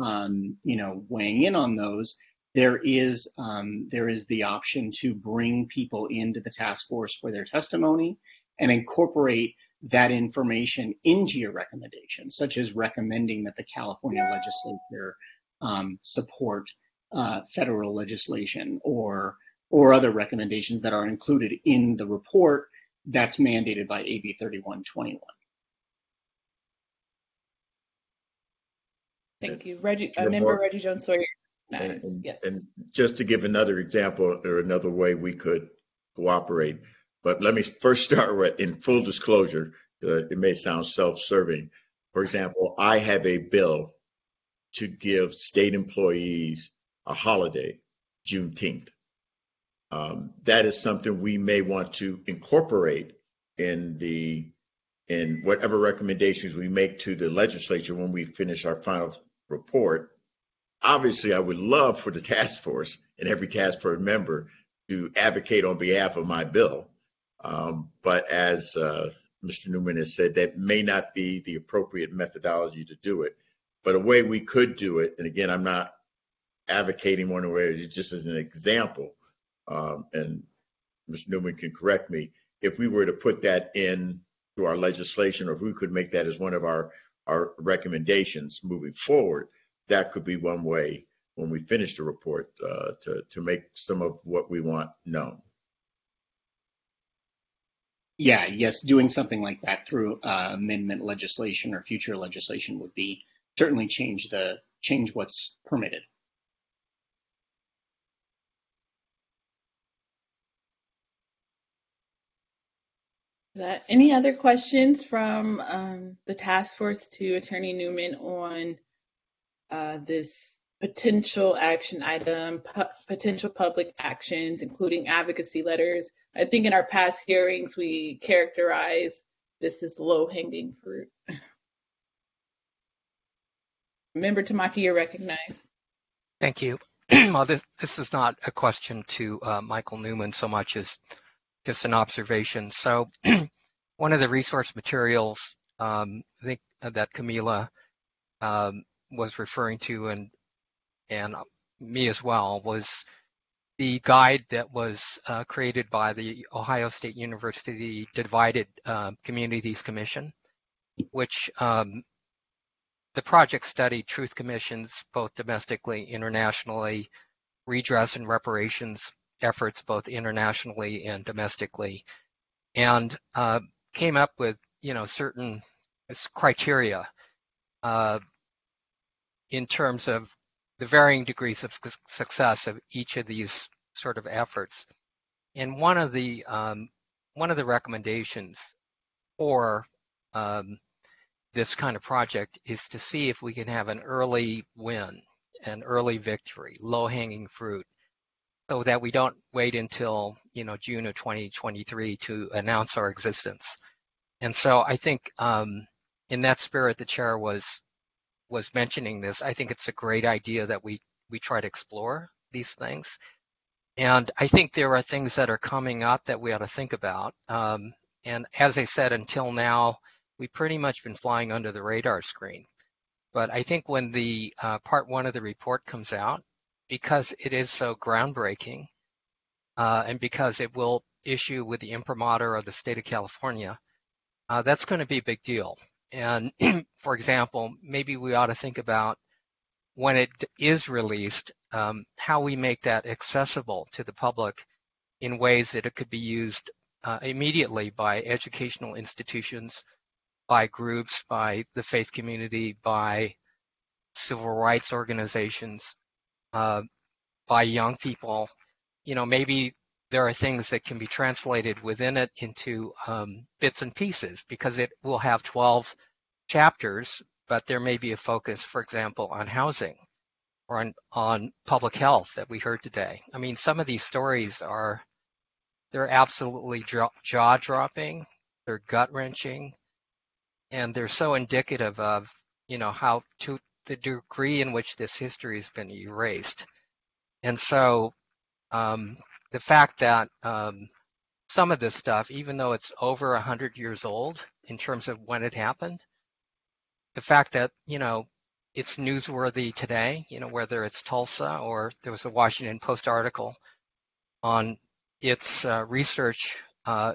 um, you know, weighing in on those. There is um, there is the option to bring people into the task force for their testimony and incorporate that information into your recommendations, such as recommending that the California legislature um, support uh, federal legislation or or other recommendations that are included in the report that's mandated by AB 3121.
Thank you. Reggie, uh, member Reggie Jones Sawyer.
And, and, yes. and just to give another example or another way we could cooperate, but let me first *laughs* start with in full disclosure, uh, it may sound self-serving. For example, I have a bill to give state employees a holiday, Juneteenth. Um, that is something we may want to incorporate in the in whatever recommendations we make to the legislature when we finish our final report. Obviously, I would love for the task force and every task force member to advocate on behalf of my bill. Um, but as uh, Mr. Newman has said, that may not be the appropriate methodology to do it. But a way we could do it, and again, I'm not advocating one way, it's just as an example, um, and Mr. Newman can correct me, if we were to put that in to our legislation, or if we could make that as one of our, our recommendations moving forward, that could be one way when we finish the report uh, to, to make some of what we want known.
Yeah, yes, doing something like that through uh, amendment legislation or future legislation would be certainly change the change what's permitted.
That any other questions from um, the task force to Attorney Newman on uh, this potential action item, pu- potential public actions, including advocacy letters? I think in our past hearings we characterize this as low hanging fruit. *laughs* Member Tamaki, you're recognized.
Thank you. *clears throat* well, this, this is not a question to uh, Michael Newman so much as just an observation. So, *clears throat* one of the resource materials um, I think that Kamilah um, was referring to, and and me as well, was the guide that was uh, created by the Ohio State University Divided uh, Communities Commission, which um, the project studied truth commissions both domestically, internationally, redress and reparations efforts both internationally and domestically, and uh, came up with you know certain criteria uh, in terms of the varying degrees of success of each of these sort of efforts. And one of the um, one of the recommendations for um, this kind of project is to see if we can have an early win, an early victory, low-hanging fruit, so that we don't wait until you know June of 2023 to announce our existence. And so I think um, in that spirit, the chair was was mentioning this. I think it's a great idea that we we try to explore these things. And I think there are things that are coming up that we ought to think about. Um, and as I said, until now, we've pretty much been flying under the radar screen. But I think when the uh, part one of the report comes out, because it is so groundbreaking, uh, and because it will issue with the imprimatur of the state of California, uh, that's going to be a big deal. And *clears throat* for example, maybe we ought to think about when it is released, um, how we make that accessible to the public in ways that it could be used uh, immediately by educational institutions, by groups, by the faith community, by civil rights organizations, uh, by young people. You know, maybe there are things that can be translated within it into um, bits and pieces because it will have 12 chapters, but there may be a focus, for example, on housing or on, on public health that we heard today. I mean, some of these stories are, they're absolutely jaw dropping, they're gut wrenching, and they're so indicative of, you know, how to the degree in which this history has been erased. And so um, the fact that um, some of this stuff, even though it's over 100 years old in terms of when it happened, the fact that, you know, it's newsworthy today, you know, whether it's Tulsa or there was a Washington Post article on its uh, research, uh,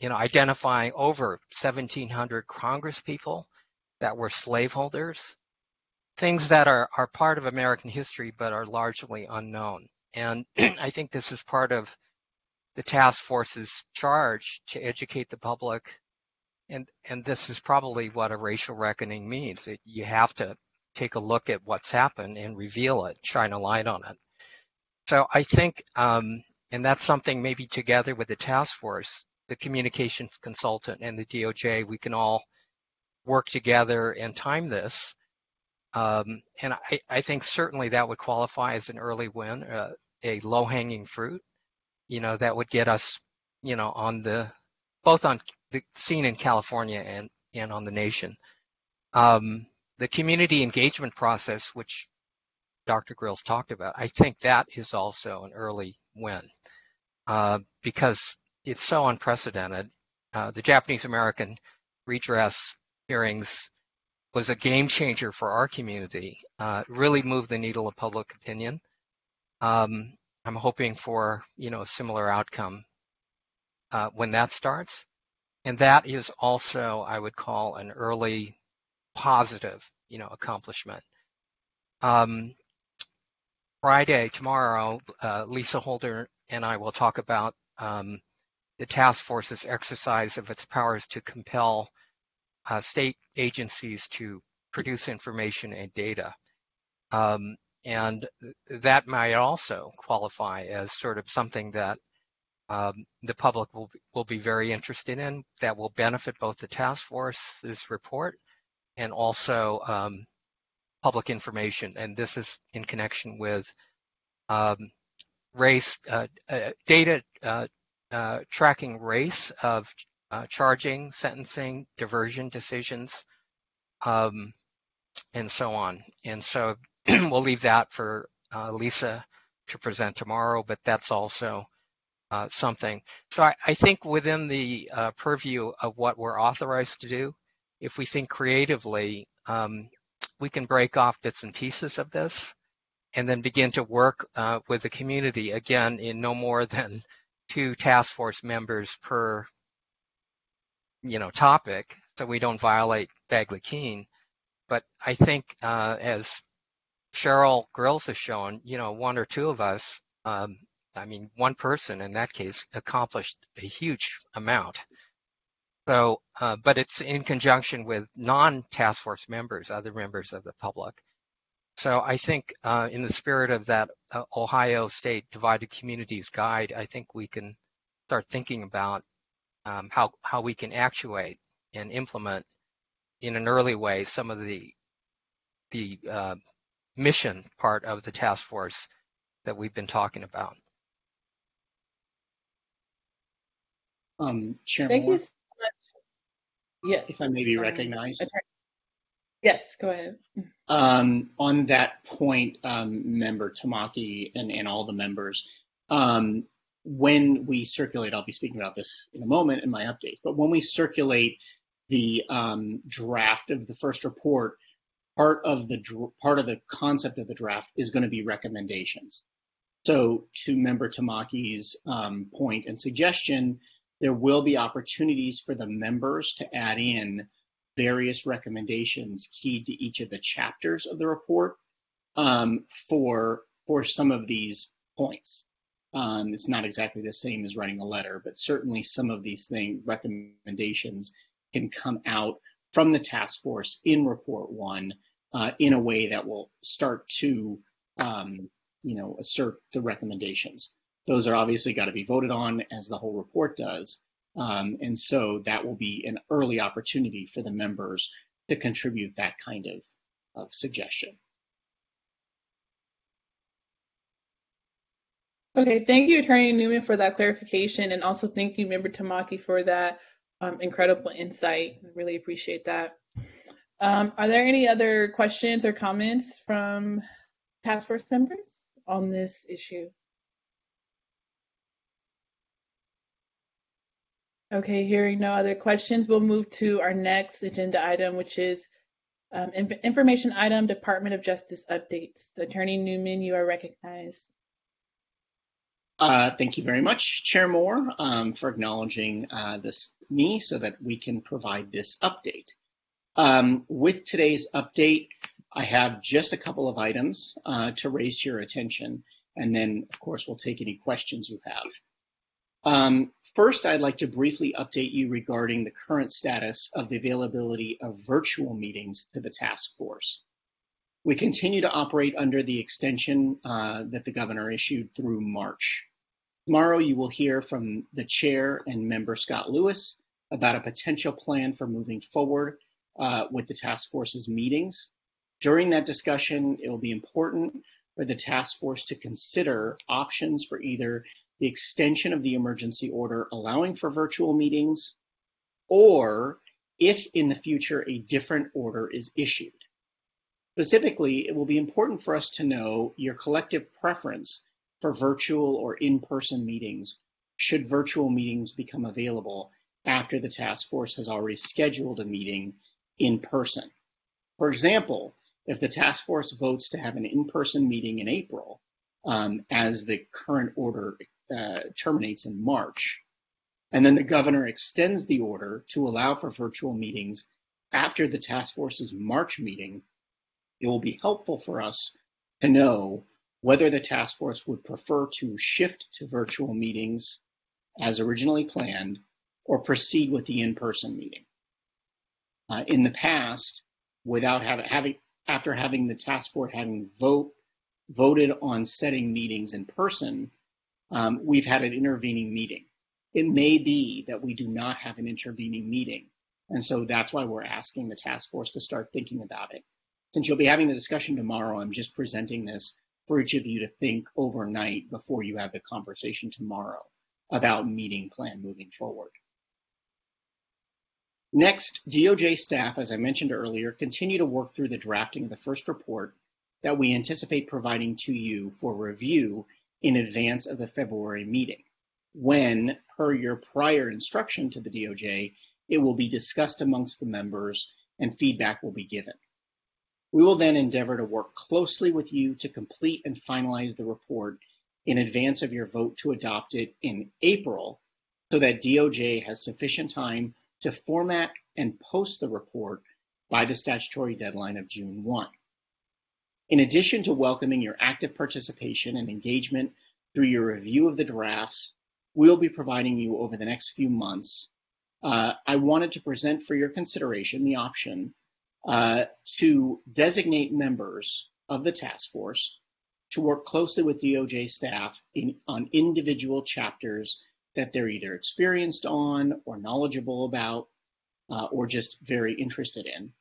you know, identifying over 1,700 Congress people that were slaveholders, things that are, are part of American history but are largely unknown. And *clears throat* I think this is part of the task force's charge to educate the public. And, and this is probably what a racial reckoning means. It, you have to take a look at what's happened and reveal it, shine a light on it. So I think, um, and that's something maybe together with the task force, the communications consultant and the DOJ, we can all work together and time this. Um, and I, I, think certainly that would qualify as an early win. Uh, a low hanging fruit, you know, that would get us, you know, on the both on the scene in California and and on the nation. Um, the community engagement process, which Dr. Grills talked about, I think that is also an early win uh, because it's so unprecedented. Uh, the Japanese American redress hearings was a game changer for our community. Uh, really moved the needle of public opinion. Um, I'm hoping for you know a similar outcome uh, when that starts, and that is also I would call an early positive you know accomplishment. Um, Friday tomorrow, uh, Lisa Holder and I will talk about um, the task force's exercise of its powers to compel uh, state agencies to produce information and data. Um, and that might also qualify as sort of something that um, the public will, will be very interested in that will benefit both the task force's report and also um, public information. And this is in connection with um, race uh, uh, data uh, uh tracking race of uh, charging, sentencing, diversion decisions, um, and so on. And so *clears throat* we'll leave that for uh, Lisa to present tomorrow, but that's also uh, something. So I, I, think within the uh, purview of what we're authorized to do, if we think creatively, um, we can break off bits and pieces of this and then begin to work uh, with the community again in no more than two task force members per you know topic so we don't violate Bagley-Keene. But I think uh, as Cheryl Grills has shown, you know, one or two of us, um, I mean, one person in that case accomplished a huge amount. So, uh, but it's in conjunction with non-task force members, other members of the public. So I think uh, in the spirit of that uh, Ohio State Divided Communities Guide, I think we can start thinking about um, how how we can actuate and implement in an early way some of the the uh, mission part of the task force that we've been talking about.
Um, Chair
Thank
Moore,
you so much. Yes.
if I may be
um,
recognized.
Attorney- Yes, go ahead.
Um, on that point, um, Member Tamaki and, and all the members, um, when we circulate, I'll be speaking about this in a moment in my updates, but when we circulate the um, draft of the first report, part of the part of the concept of the draft is going to be recommendations. So, to Member Tamaki's um, point and suggestion, there will be opportunities for the members to add in various recommendations keyed to each of the chapters of the report um, for for some of these points. Um, it's not exactly the same as writing a letter, but certainly some of these thing recommendations can come out from the task force in report one uh, in a way that will start to um, you know assert the recommendations. Those are obviously got to be voted on as the whole report does, um, and so that will be an early opportunity for the members to contribute that kind of, of suggestion.
Okay, thank you, Attorney Newman, for that clarification, and also thank you, Member Tamaki, for that um, incredible insight. I really appreciate that. Um, are there any other questions or comments from task force members on this issue? Okay, hearing no other questions, we'll move to our next agenda item, which is um, inf information item, Department of Justice updates. Attorney Newman, you are recognized.
Uh, thank you very much, Chair Moore, um, for acknowledging uh, this me so that we can provide this update. Um, with today's update, I have just a couple of items uh, to raise your attention, and then, of course, we'll take any questions you have. Um, First, I'd like to briefly update you regarding the current status of the availability of virtual meetings to the task force. We continue to operate under the extension uh, that the governor issued through March. Tomorrow, you will hear from the chair and member Scott Lewis about a potential plan for moving forward uh, with the task force's meetings. During that discussion, it will be important for the task force to consider options for either the extension of the emergency order allowing for virtual meetings, or if in the future a different order is issued. Specifically, it will be important for us to know your collective preference for virtual or in-person meetings should virtual meetings become available after the task force has already scheduled a meeting in person. For example, if the task force votes to have an in-person meeting in April, um, as the current order uh, terminates in March, and then the governor extends the order to allow for virtual meetings after the task force's March meeting, it will be helpful for us to know whether the task force would prefer to shift to virtual meetings as originally planned or proceed with the in-person meeting. Uh, in the past, without having, having after having the task force having vote voted on setting meetings in person, um, we've had an intervening meeting. It may be that we do not have an intervening meeting. And so that's why we're asking the task force to start thinking about it. Since you'll be having the discussion tomorrow, I'm just presenting this for each of you to think overnight before you have the conversation tomorrow about meeting plan moving forward. Next, DOJ staff, as I mentioned earlier, continue to work through the drafting of the first report that we anticipate providing to you for review in advance of the February meeting, when, per your prior instruction to the DOJ, it will be discussed amongst the members and feedback will be given. We will then endeavor to work closely with you to complete and finalize the report in advance of your vote to adopt it in April so that DOJ has sufficient time to format and post the report by the statutory deadline of June 1. In addition to welcoming your active participation and engagement through your review of the drafts, we'll be providing you over the next few months. Uh, I wanted to present for your consideration the option uh, to designate members of the task force to work closely with DOJ staff in, on individual chapters that they're either experienced on or knowledgeable about uh, or just very interested in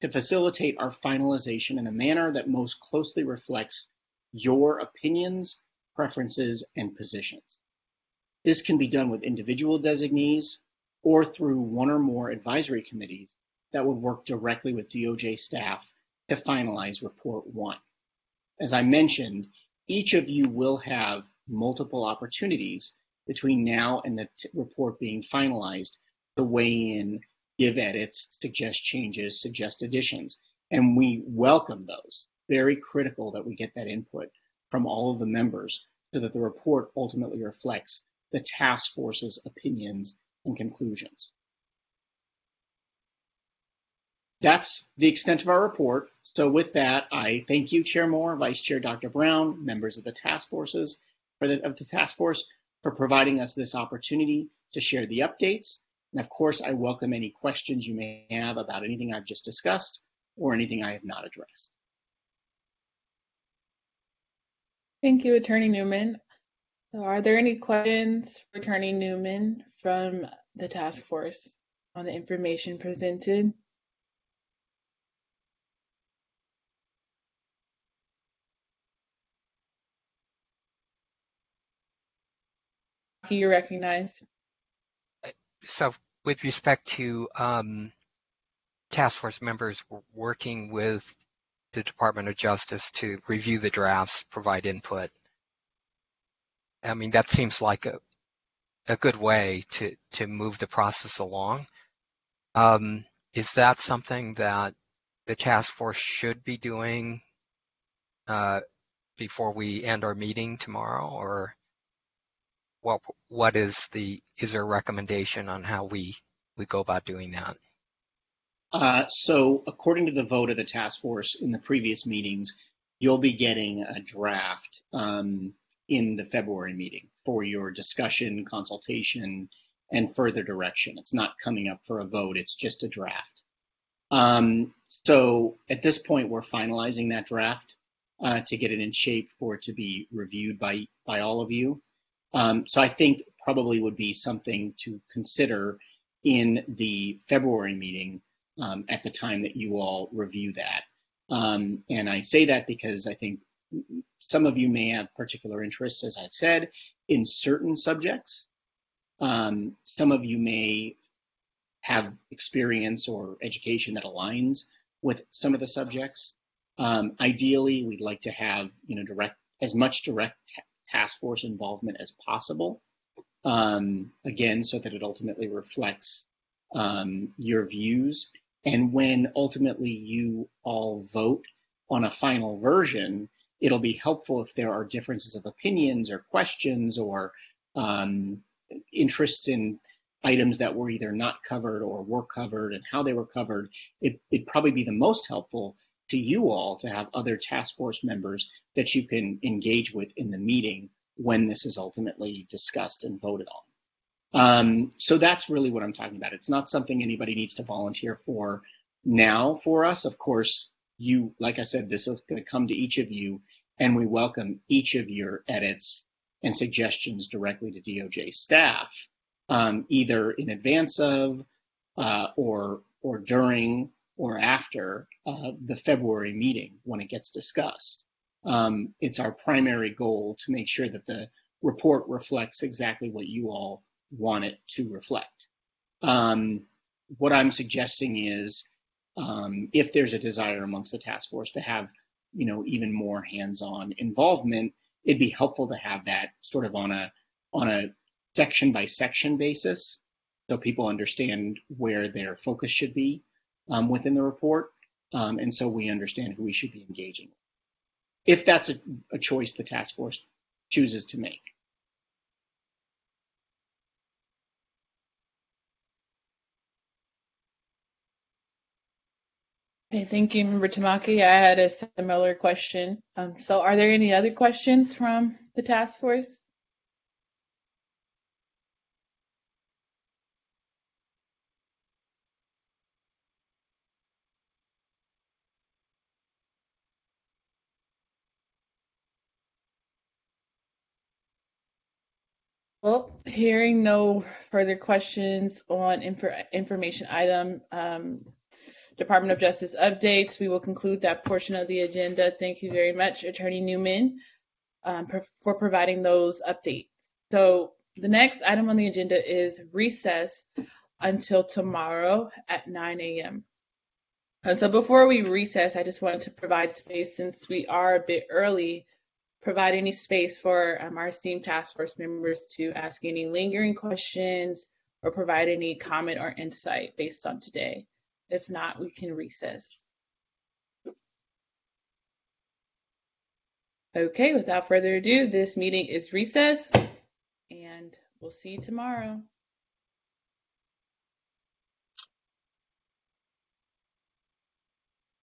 to facilitate our finalization in a manner that most closely reflects your opinions, preferences, and positions. This can be done with individual designees or through one or more advisory committees that would work directly with DOJ staff to finalize report one. As I mentioned, each of you will have multiple opportunities between now and the report being finalized to weigh in, give edits, suggest changes, suggest additions. And we welcome those. Very critical that we get that input from all of the members so that the report ultimately reflects the task force's opinions and conclusions. That's the extent of our report. So with that, I thank you, Chair Moore, Vice Chair Dr. Brown, members of the task forces for the, of the task force, for providing us this opportunity to share the updates. And of course, I welcome any questions you may have about anything I've just discussed or anything I have not addressed.
Thank you, Attorney Newman. So are there any questions for Attorney Newman from the task force on the information presented? You recognize.
So with respect to um, task force members working with the Department of Justice to review the drafts, provide input. I mean, that seems like a, a good way to, to move the process along. Um, is that something that the task force should be doing uh, before we end our meeting tomorrow, or what what is the is there a recommendation on how we we go about doing that?
Uh, so according to the vote of the task force in the previous meetings, you'll be getting a draft um, in the February meeting for your discussion, consultation, and further direction. It's not coming up for a vote, it's just a draft. Um, so at this point, we're finalizing that draft uh, to get it in shape for it to be reviewed by, by all of you. Um, so I think probably would be something to consider in the February meeting um, at the time that you all review that. Um, and I say that because I think some of you may have particular interests, as I've said, in certain subjects. Um, some of you may have experience or education that aligns with some of the subjects. Um, ideally, we'd like to have you know direct as much direct task force involvement as possible. Um, again, so that it ultimately reflects um, your views. And when ultimately you all vote on a final version, it'll be helpful if there are differences of opinions or questions or um, interests in items that were either not covered or were covered and how they were covered. It, it'd probably be the most helpful to you all to have other task force members that you can engage with in the meeting when this is ultimately discussed and voted on. Um, so that's really what I'm talking about. It's not something anybody needs to volunteer for now for us. Of course, you, like I said, this is going to come to each of you, and we welcome each of your edits and suggestions directly to DOJ staff, um, either in advance of uh, or or during or after uh, the February meeting when it gets discussed. Um, it's our primary goal to make sure that the report reflects exactly what you all want it to reflect. Um, what I'm suggesting is um, if there's a desire amongst the task force to have, you know, even more hands-on involvement, it'd be helpful to have that sort of on a on a section by section basis, so people understand where their focus should be um, within the report, um, and so we understand who we should be engaging. If that's a, a choice the task force chooses to make.
Okay, thank you, Member Tamaki. I had a similar question. Um, so are there any other questions from the task force? Well, hearing no further questions on infor- information item, um, Department of Justice updates, we will conclude that portion of the agenda. Thank you very much, Attorney Newman, um, for providing those updates. So the next item on the agenda is recess until tomorrow at 9 a.m. And so before we recess, I just wanted to provide space since we are a bit early provide any space for um, our esteemed task force members to ask any lingering questions or provide any comment or insight based on today. If not, we can recess. Okay, without further ado, this meeting is recessed and we'll see you tomorrow.